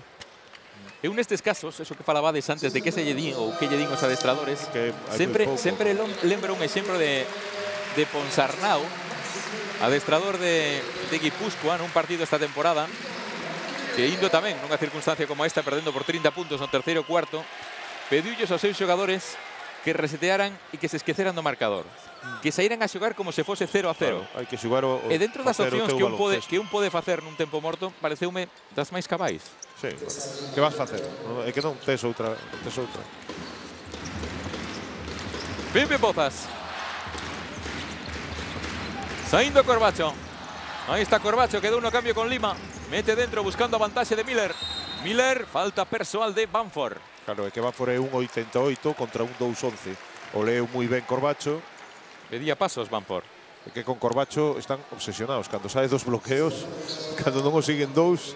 En nestes casos, eso que falabades antes de que se lle din ou que lle din os adestradores, Que hai sempre, moi pouco. sempre lom- lembro un exemplo de, de Ponsarnau, adestrador de, de Guipúzcoa nun partido esta temporada, que indo tamén nunha circunstancia como esta, perdendo por 30 puntos no terceiro cuarto, pediullos aos seus xogadores que resetearan e que se esqueceran do marcador que saíran a xogar como se fose 0 a 0. Claro, hai que xogar o, o E dentro das opcións que un pode que un pode facer nun tempo morto, pareceume das máis cabais. Sí, bueno. que vas facer? É que non tes outra, tes outra. Pepe Pozas. Saindo Corbacho. Aí está Corbacho, que deu un cambio con Lima. Mete dentro buscando a vantaxe de Miller. Miller, falta persoal de Banford. Claro, é que va fora un 88 contra un 211. O leu moi ben Corbacho. Pedía pasos Banford. É que con Corbacho están obsesionados. Cando sae dos bloqueos, cando non o siguen dous,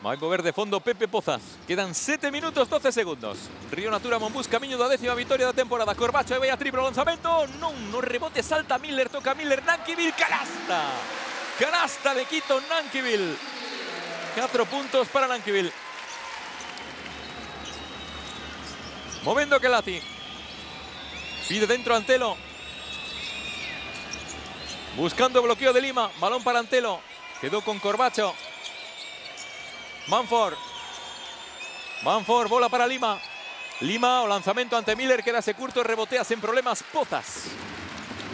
Vai mover de fondo Pepe Pozas. Quedan 7 minutos 12 segundos. Río Natura Monbus camiño da décima victoria da temporada. Corbacho e vai a triplo lanzamento. Non, no rebote salta Miller, toca Miller, Nankiville, canasta. Canasta de Quito, Nankiville. 4 puntos para Nankiville. Movendo Kelati. Pide dentro Antelo. Buscando bloqueo de Lima. Balón para Antelo. Quedó con Corbacho. Manford. Manford, bola para Lima. Lima, o lanzamento ante Miller, quedase curto, rebotea sen problemas. Pozas.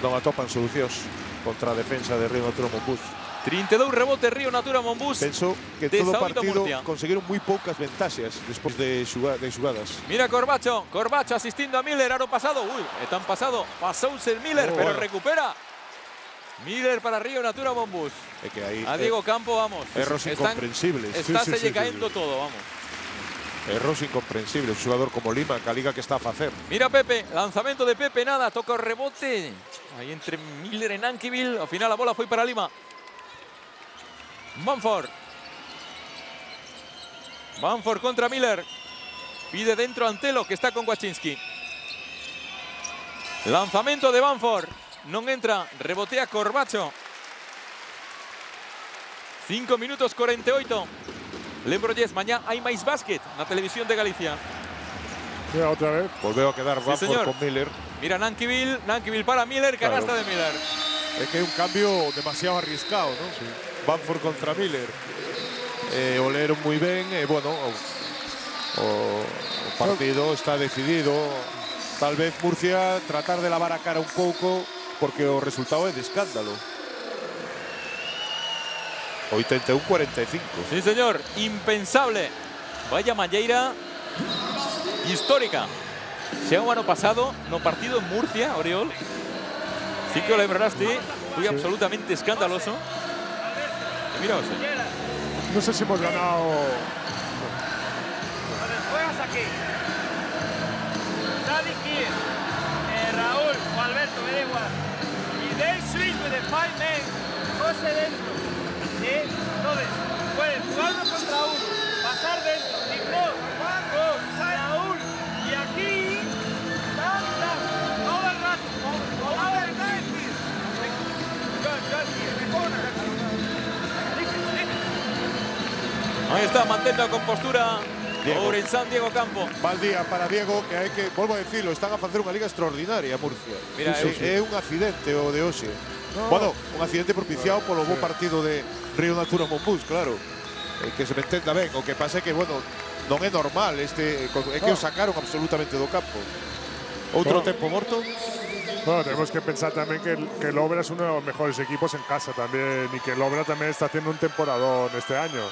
non atopan solucións contra defensa de Río Monbus. 32 rebote Río Natura Monbus. Penso que todo Saúl partido Murcia. conseguiron moi poucas ventaxas despois de, xugadas. Mira Corbacho, Corbacho asistindo a Miller, aro pasado. Uy, están pasado. Pasouse el Miller, Oh, pero bueno. recupera. Miller para Río Natura que aí A Diego Campo, vamos. erros Están- incomprensibles. Está Sí, se sí, sí, cayendo sí. todo, vamos. Erros incomprensibles. Un xogador como Lima, que a liga que está a facer. Mira Pepe, lanzamento de Pepe, nada, toca rebote. Ahí entre Miller e Nankiville, ao final a bola foi para Lima. Manford. Manford contra Miller. Pide dentro Antelo, que está con Waczynski. Lanzamento de Banford. Non entra, rebotea Corbacho. 5 minutos 48. Lembro yes, mañá hai máis básquet na televisión de Galicia. Mira, otra vez. Volveu a quedar Bamford señor. con Miller. Mira Nankiville, Nankiville para Miller, canasta Claro. de Miller. É que é un cambio demasiado arriscado, non? Sí. Bamford contra Miller. Eh, o leeron moi ben e, bueno, o, o, o partido está decidido. Tal vez Murcia tratar de lavar a cara un pouco porque o resultado é de escándalo. 81-45. Sí, señor, impensable. Vaya malleira histórica. Xa o ano pasado, no partido en Murcia, Oriol, sí que o lembraste, foi absolutamente escandaloso. Mira, ose. No sé si hemos ganado. Sadi Kier, eh, Raúl o Alberto, me da igual. Y Dave Switch with the five men, José dentro. ¿Sí? Entonces, puedes jugar uno contra uno, pasar dentro, está, mantendo a compostura Diego. Ourensán Diego Campo. Mal día para Diego, que hai que, volvo a decirlo, están a facer unha liga extraordinaria Murcia. Mira, sí, eu- é un accidente o de. No. Bueno, un accidente propiciado polo bo Sí. partido de Río Natura Monbus, claro. Eh, que se me entenda ben, o que pasa que, bueno, non é normal este, é que o No. sacaron absolutamente do campo. Outro No. tempo morto? Bueno, tenemos que pensar también que, el- que el Obra es uno de los mejores equipos en casa también y que el Obra también está haciendo un temporadón este año.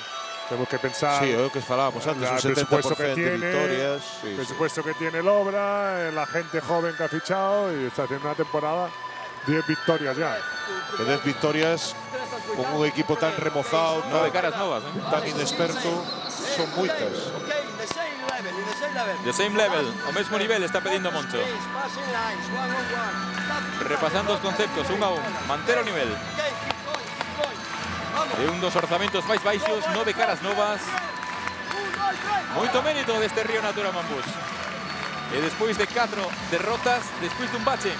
Tenemos que pensar Sí, que falábamos antes, el un presupuesto 70% que de tiene, victorias. Sí, el sí. presupuesto que tiene el Obra, eh, la gente joven que ha fichado y está haciendo una temporada 10 victorias ya. Que des victorias con un equipo tan remozado, Nove tan, caras novas, eh? tan inexperto, son in the same level, in the same level. The same level, o mesmo nivel está pedindo Moncho. Repasando os conceptos, un a un. Manter o nivel. de un dos orzamentos máis baixos, nove caras novas. Moito mérito deste Río Natura Mambús. E despois de catro derrotas, despois dun bache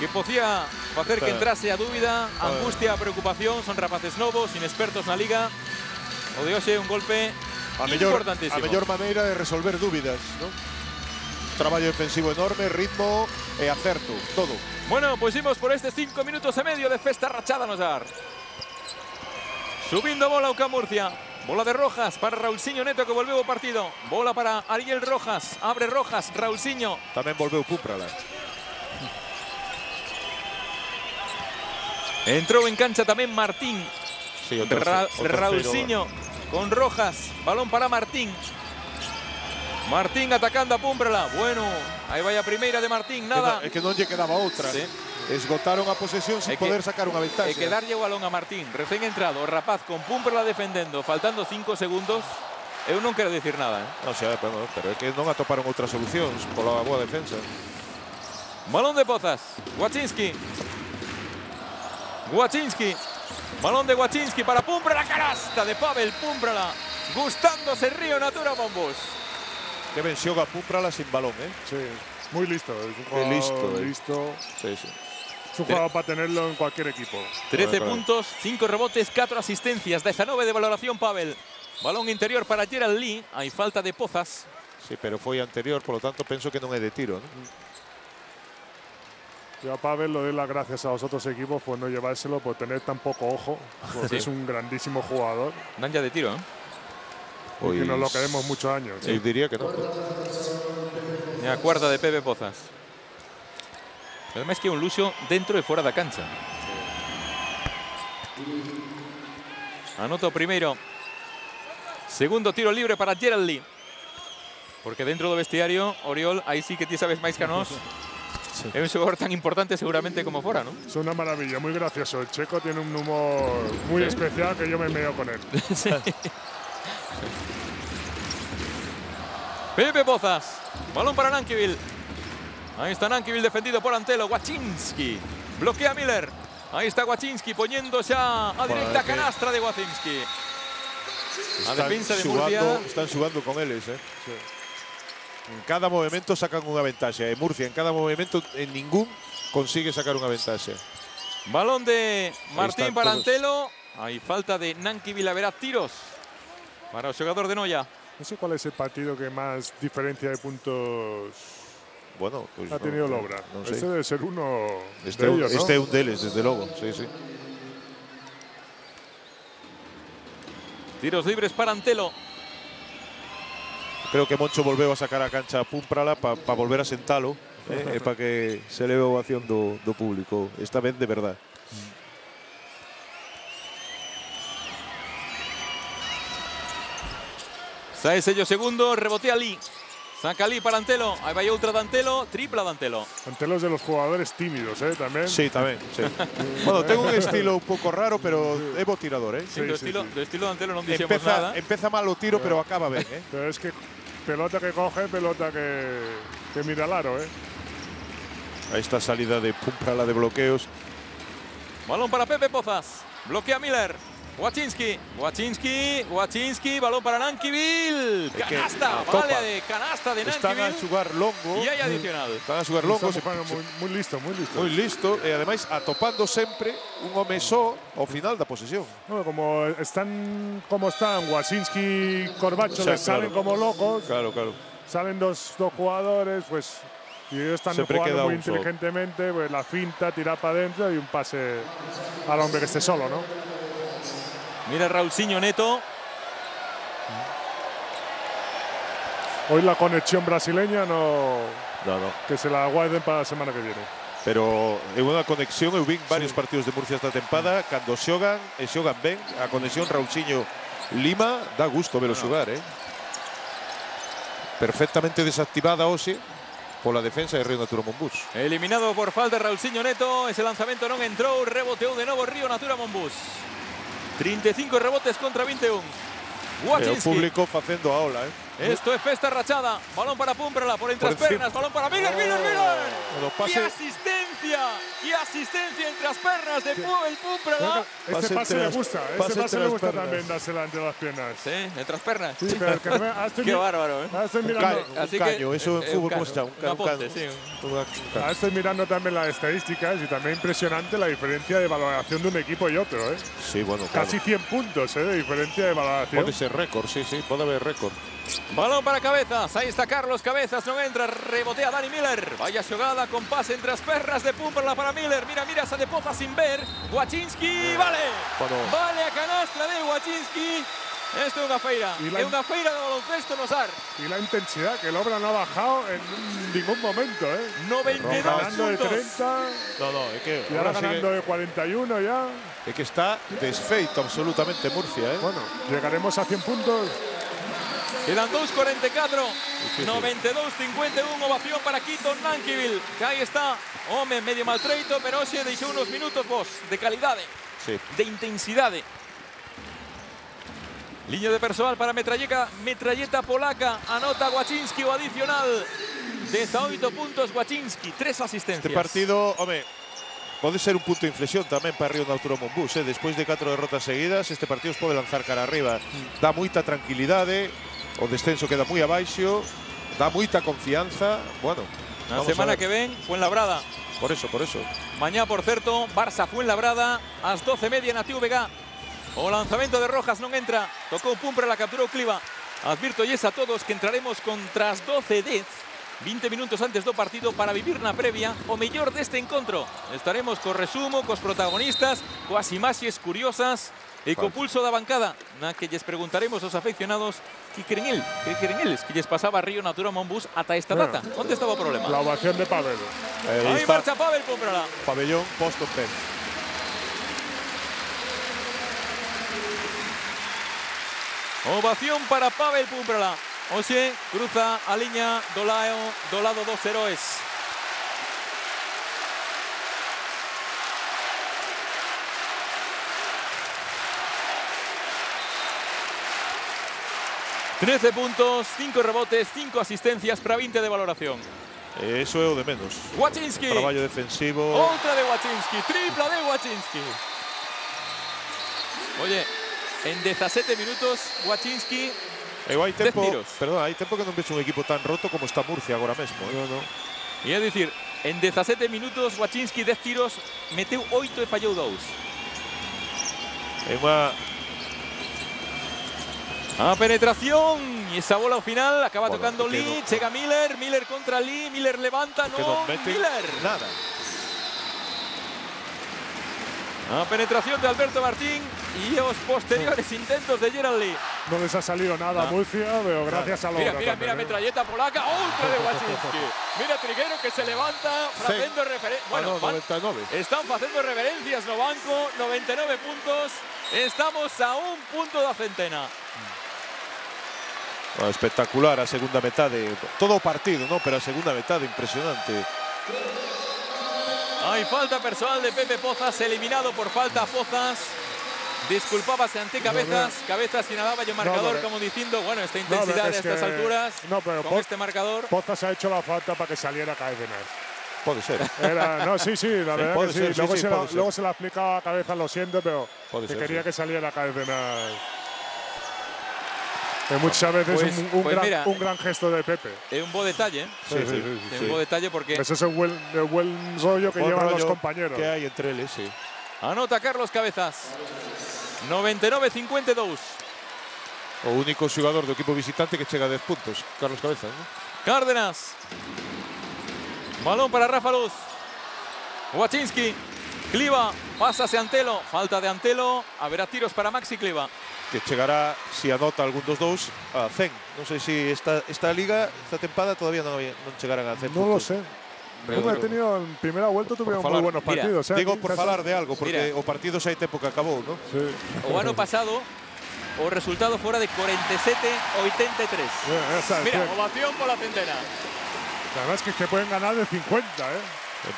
que podía facer que entrase a dúbida, a angustia, a preocupación, son rapaces novos, inexpertos na liga. O de hoxe é un golpe a mellor, importantísimo. A mellor maneira de resolver dúbidas, non? Traballo defensivo enorme, ritmo e acerto, todo. Bueno, pois pues imos por estes cinco minutos e medio de festa rachada nos dar. Subindo bola Uca Murcia. Bola de Rojas para Raulciño Neto que volveu o partido. Bola para Ariel Rojas. Abre Rojas, Raulciño. Tamén volveu Púmprala. Entrou en cancha tamén Martín. Sí, o Ra terce- o terceiro. Raulciño con Rojas. Balón para Martín. Martín atacando a Púmprala. Bueno, aí vai a primeira de Martín, nada. É que non lle quedaba outra. Sí. Esgotaron a posesión É sin que- poder sacar unha ventaxa. E que darlle o balón a Martín, recén entrado, o rapaz con Púmprala defendendo, faltando cinco segundos, eu non quero dicir nada, eh? Non sei, bueno, pero é que non atoparon outras solucións pola boa defensa. Balón de Pozas. Wachinski. Wachinski. Balón de Wachinski para Pumprala. Canasta de Pavel Pumprala. Gustándose Río Natura Bombus. Que venció a Pumprala sin balón, ¿eh? Sí, muy listo. Es un Qué jugador listo, eh. listo. Sí, sí. Es un jugador para tenerlo en cualquier equipo. 13 Claro. puntos, 5 rebotes, 4 asistencias. 19 de valoración Pavel. Balón interior para Gerald Lee. Hay falta de Pozas. Sí, pero foi anterior, por lo tanto penso que non é de tiro, ¿no? Yo a Pavel le doy las gracias a los otros equipos por no llevárselo, por tener tan poco ojo, porque Sí. es un grandísimo jugador Dan ya de tiro, ¿eh? y que nos lo queremos muchos años. Eu diría que non. La cuarta de Pepe Pozas. Además que un Lucio dentro y fuera de cancha. Anoto primero. Segundo tiro libre para Gerald Lee. Porque dentro del vestiario, Oriol, ahí sí que ti sabes máis que nós. Es un jugador tan importante seguramente como fuera, ¿no? Es una maravilla, muy gracioso. El checo tiene un humor muy Sí. especial que yo me meo con él. Sí. Pepe Pozas. Balón para Nankiville. Ahí está Nankiville defendido por Antelo. Wachinski. Bloquea a Miller. Ahí está Wachinski poniéndose a, a directa canastra de Wachinski. A Están defensa de xugando- Murcia. Están jugando con eles, eh? En cada movimento sacan unha ventaxa. E Murcia, en cada movimento, en ningún consigue sacar unha ventaxa. Balón de Martín para. Antelo. Hay falta de Nankiville. Habrá tiros para el jugador de Noya. No sé cuál es el partido que más diferencia de puntos Bueno, pues ha no- tenido no- Lobra. non sei. Este debe ser uno Este, de ellos, ¿no? este un deles, desde logo. Sí, sí. Tiros libres para Antelo. Creo que Moncho volveu a sacar a cancha a Púmprala para pa volver a sentalo eh, e para que se leve a ovación do, do público. Esta vez de verdad. Sae sello segundo, rebotea Lee. Saca Lee para Antelo. Ahí va outra de Antelo, tripla de Antelo. Antelos de los jugadores tímidos, ¿eh? También. Sí, tamén. Sí. bueno, ten un estilo un pouco raro, pero bo tirador, eh? Sí, sí, estilo, sí. do estilo de Antelo non dixemos nada. Empeza, empeza mal o tiro, pero acaba ben, eh? Pero es que pelota que coge, pelota que, que mira al aro, ¿eh? Ahí está salida de Púmprala de bloqueos. Balón para Pepe Pozas. Bloquea Miller. Wachinski. Wachinski. Wachinski. Balón para Nankiville. que Canasta. Vale de canasta de Están a xugar longo. Y hay adicional. Están a xugar longo. Se- muy, muy listo, muy listo. Moi listo e ademais atopando sempre un home só ao final da posesión. Bueno, como están como están, Corbacho O sea, les salen claro. como locos, Claro, claro. salen dos, dos jugadores, pues y ellos están Siempre jugando muy inteligentemente, pues la finta, tirar para adentro y un pase al hombre que esté solo, ¿no? Mira Raulciño Neto. Hoy la conexión brasileña no No, no. que se la guarden para la semana que viene. Pero é unha conexión, eu varios partidos de Murcia esta tempada, cando xogan e xogan ben, a conexión Raulciño Lima dá gusto velo xogar, eh? Perfectamente desactivada hoxe pola defensa de Río Natura Monbús. Eliminado por falta Raulciño Neto. Ese lanzamento non entrou. Reboteou de novo Río Natura Monbus. 35 rebotes contra 21. E o Wachinski. público facendo a ola, eh? Esto es festa rachada. Balón para Pumprala por entre Por las pernas. Balón para Miller, Miller, Miller. Bueno, ¡Qué pase, ¡Qué asistencia entre las pernas de Pu- el Pumprala! Este Pase le gusta, pase este pase le las gusta piernas. también dársela entre las piernas. Sí, entre las pernas. Sí, pero es que no me- estoy Qué mi- bárbaro, estoy un, mirando, un caño, eso en eh, fútbol un caño. estoy mirando también las estadísticas y también impresionante la diferencia de valoración de un equipo y otro. ¿eh? Sí, bueno, claro. Casi 100 puntos ¿eh? de diferencia de valoración. Pode ser récord, sí, sí, pode haber récord. Balón para Cabezas. Ahí está Carlos Cabezas. No entra. Rebotea Dani Miller. Vaya jugada con pase entre las pernas de Pumperla para Miller. Mira, mira esa de Poza sin ver. Wachinski. Vale. Bueno. Vale a canastra de Wachinski. Esto es una feira. Y la- Es una feira de baloncesto Nosar. Y la intensidad, que el Obra no ha bajado en ningún momento. ¿eh? 92 Ganando de puntos. 30 No, no, que y ahora ganando sigue, de 41 ya. é que está desfeito absolutamente Murcia, eh? Bueno, llegaremos a 100 puntos. Quedan 2.44. 92-51. Ovación para Quito Nankiville. Que ahí está. Home, medio maltreito, pero se deixou unos minutos vos de calidad. Sí. de intensidad. Línea de personal para metralleta, metralleta polaca. Anota Wachinski o adicional. 18 puntos Wachinski, tres asistencias. Este partido, home, pode ser un punto de inflexión tamén para Río Natura Monbús. Eh? Despois de catro derrotas seguidas, este partido os pode lanzar cara arriba. Dá moita tranquilidade, o descenso queda moi abaixo, dá moita confianza. Bueno, La vamos a semana que ven, Fuenlabrada. Por eso, por eso. Mañá, por certo, Barça Fuenlabrada, ás 12 media na TVG. O lanzamento de Rojas non entra, tocou Pumpra, la capturou Cliva. Advirto yes a todos que entraremos contra as 12 10, 20 minutos antes do partido para vivir na previa o mellor deste encontro. Estaremos co resumo, cos protagonistas, coas imaxes curiosas e co pulso da bancada, na que lles preguntaremos aos afeccionados que queren el, que queren eles, que lles pasaba Río Natura Monbús ata esta Bueno. data. Onde estaba o problema? La ovación de Pavel. Eh, Aí marcha Pavel Pumprala. pabellón posto pen. Ovación para Pavel Pumprala. Oxe, cruza a liña do lado, do lado dos heróis. Trece puntos, cinco rebotes, cinco asistencias para 20 de valoración. Eso é o de menos. Wachinski. Traballo defensivo. Outra de Wachinski, tripla de Wachinski. Oye, en 17 minutos, Wachinski Eu hai tempo, perdón, hai tempo que non vexo un equipo tan roto como está Murcia agora mesmo. eh. No, no. Y es decir, en 17 minutos, Wachinski 10 tiros, meteu 8 e fallou 2. É unha A penetración y esa bola al final acaba Bueno, tocando Lee, no- llega Miller, Miller contra Lee, Miller levanta, que no, mete Miller. nada. A penetración de Alberto Martín y los posteriores intentos de Gerald Lee. No les ha salido nada a Murcia, pero gracias a la Mira, mira, también, mira, ¿eh? metralleta polaca, otra de Wachinski. Mira Triguero que se levanta, haciendo referencia. Ah, Bueno, no, van- 99. Están haciendo reverencias no banco, 99 puntos. Estamos a un punto da centena. Bueno, espectacular a segunda metade. Todo o partido, ¿no? Pero a segunda metade impresionante. Hay falta personal de Pepe Pozas, eliminado por falta a Pozas. Disculpábase ante Cabezas. Cabezas señalaba yo marcador pero- como diciendo, bueno, esta No, intensidad a es estas que- alturas, no, pero con Poz- este marcador. Pozas ha hecho la falta para que saliera Caedener. Pode ser. Era, no, sí, sí, la verdad puede que sí. ser, luego, sí, se la, puede luego se la explicaba a cabeza, lo siento, pero Puede que ser, quería sí. que saliera Caedener. Que muchas veces Pues- un, un pues gran, mira. un gran gesto de Pepe. Es un buen detalle, ¿eh? Sí, sí, sí, Es sí. un buen detalle porque Ese es el buen, el buen rollo que Buen llevan los compañeros. Que hai entre eles, sí. anota Carlos Cabezas. 99-52. O único xogador do equipo visitante que chega a 10 puntos. Carlos Cabeza, ¿no? Cárdenas. Balón para Rafa Luz. Wachinski. Cliva. Pásase Antelo. Falta de Antelo. Habrá tiros para Maxi Cliva. Que chegará, si anota algún dos dous, a 100. Non sei se esta, esta liga, esta tempada, todavía non, había- non chegarán a 100 No lo sé. Hombre, he tenido en primera vuelta tuvieron muy buenos Mira, partidos. ¿eh? Digo por falar de algo, porque Mira. o partido xa hai tempo que acabou, ¿no? Sí. O ano pasado, o resultado fuera de 47-83. Mira, esa, Mira, ovación por la centena. Además que, es que pueden ganar de 50, ¿eh?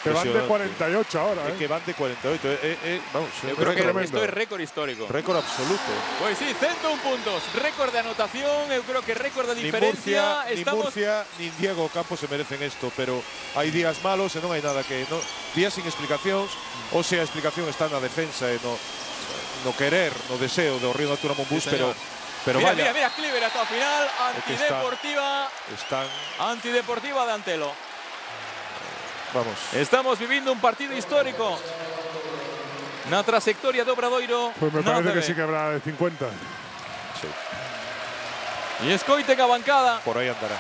Que van de Impresionante. 48 ahora, É ¿eh? que van de 48. Eh, eh, vamos, Yo creo que tremendo. esto es récord histórico. récord absoluto. Pues sí, 101 puntos. Récord de anotación, yo creo que récord de Ni diferencia. Ni Estamos Murcia, ni Diego Campos se merecen esto, pero hai días malos e non hai nada que... No, días sin explicacións, ou sea, a explicación está na defensa e no, no querer, no deseo do Río Natura Monbús, Sí, pero, pero mira, vaya, mira, mira, Cliver hasta el final. que está- Antideportiva. están, Antideportiva de Antelo. Vamos, Estamos viviendo un partido histórico. Na trayectoria de Obradoiro. Pues me parece que sí que habrá de 50. sí, Y Escoite en a bancada. por aí andará.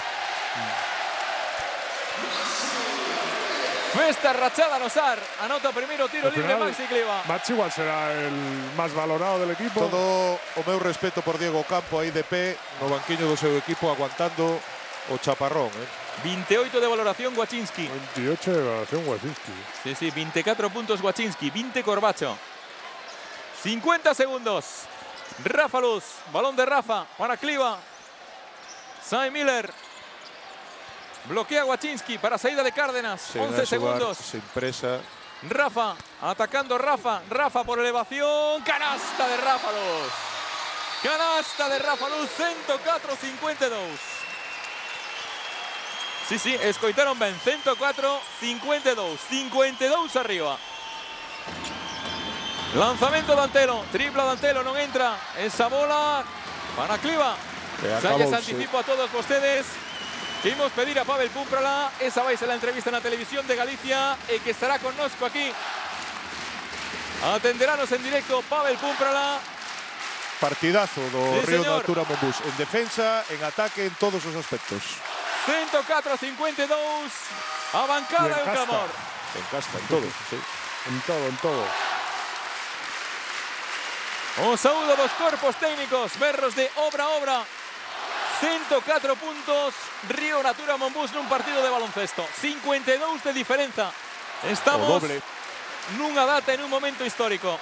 Festa rachada no SAR. Anota primero tiro libre Maxi Cliva. Machi igual será el más valorado del equipo. Todo o meu respeto por Diego Campo aí de pé no banquiño do seu equipo aguantando o chaparrón, eh. 28 de valoración Wachinski. 28 de evaluación Wasinski. Sí, sí, 24 puntos Wachinski, 20 Corbacho. 50 segundos. Rafa Luz, balón de Rafa para Cliva. Sai Miller. Bloquea Wachinski para salida de Cárdenas. Se van 11 a xogar segundos. Sin presa. Rafa, atacando Rafa. Rafa por elevación. Canasta de Rafa Luz. Canasta de Rafa Luz, 104-52. Sí, sí, escoitaron ben 104, 52, 52 arriba. Lanzamento de Antelo, tripla de Antelo, non entra. Esa bola para Cliva. Xa lles acabouse. anticipo a todos vostedes que imos pedir a Pavel Púmprala. Esa vai ser a entrevista na televisión de Galicia e que estará connosco aquí. Atenderanos en directo Pavel Púmprala. Partidazo do Sí, Río señor. Natura Monbús. En defensa, en ataque, en todos os aspectos. 104 a 52. A bancada en un clamor. En casta, en todo. Sí. En todo, en todo. Un saúdo dos corpos técnicos, berros de obra a obra. 104 puntos, Río Natura Monbús nun partido de baloncesto. 52 de diferenza. O Estamos doble. nunha data en un momento histórico.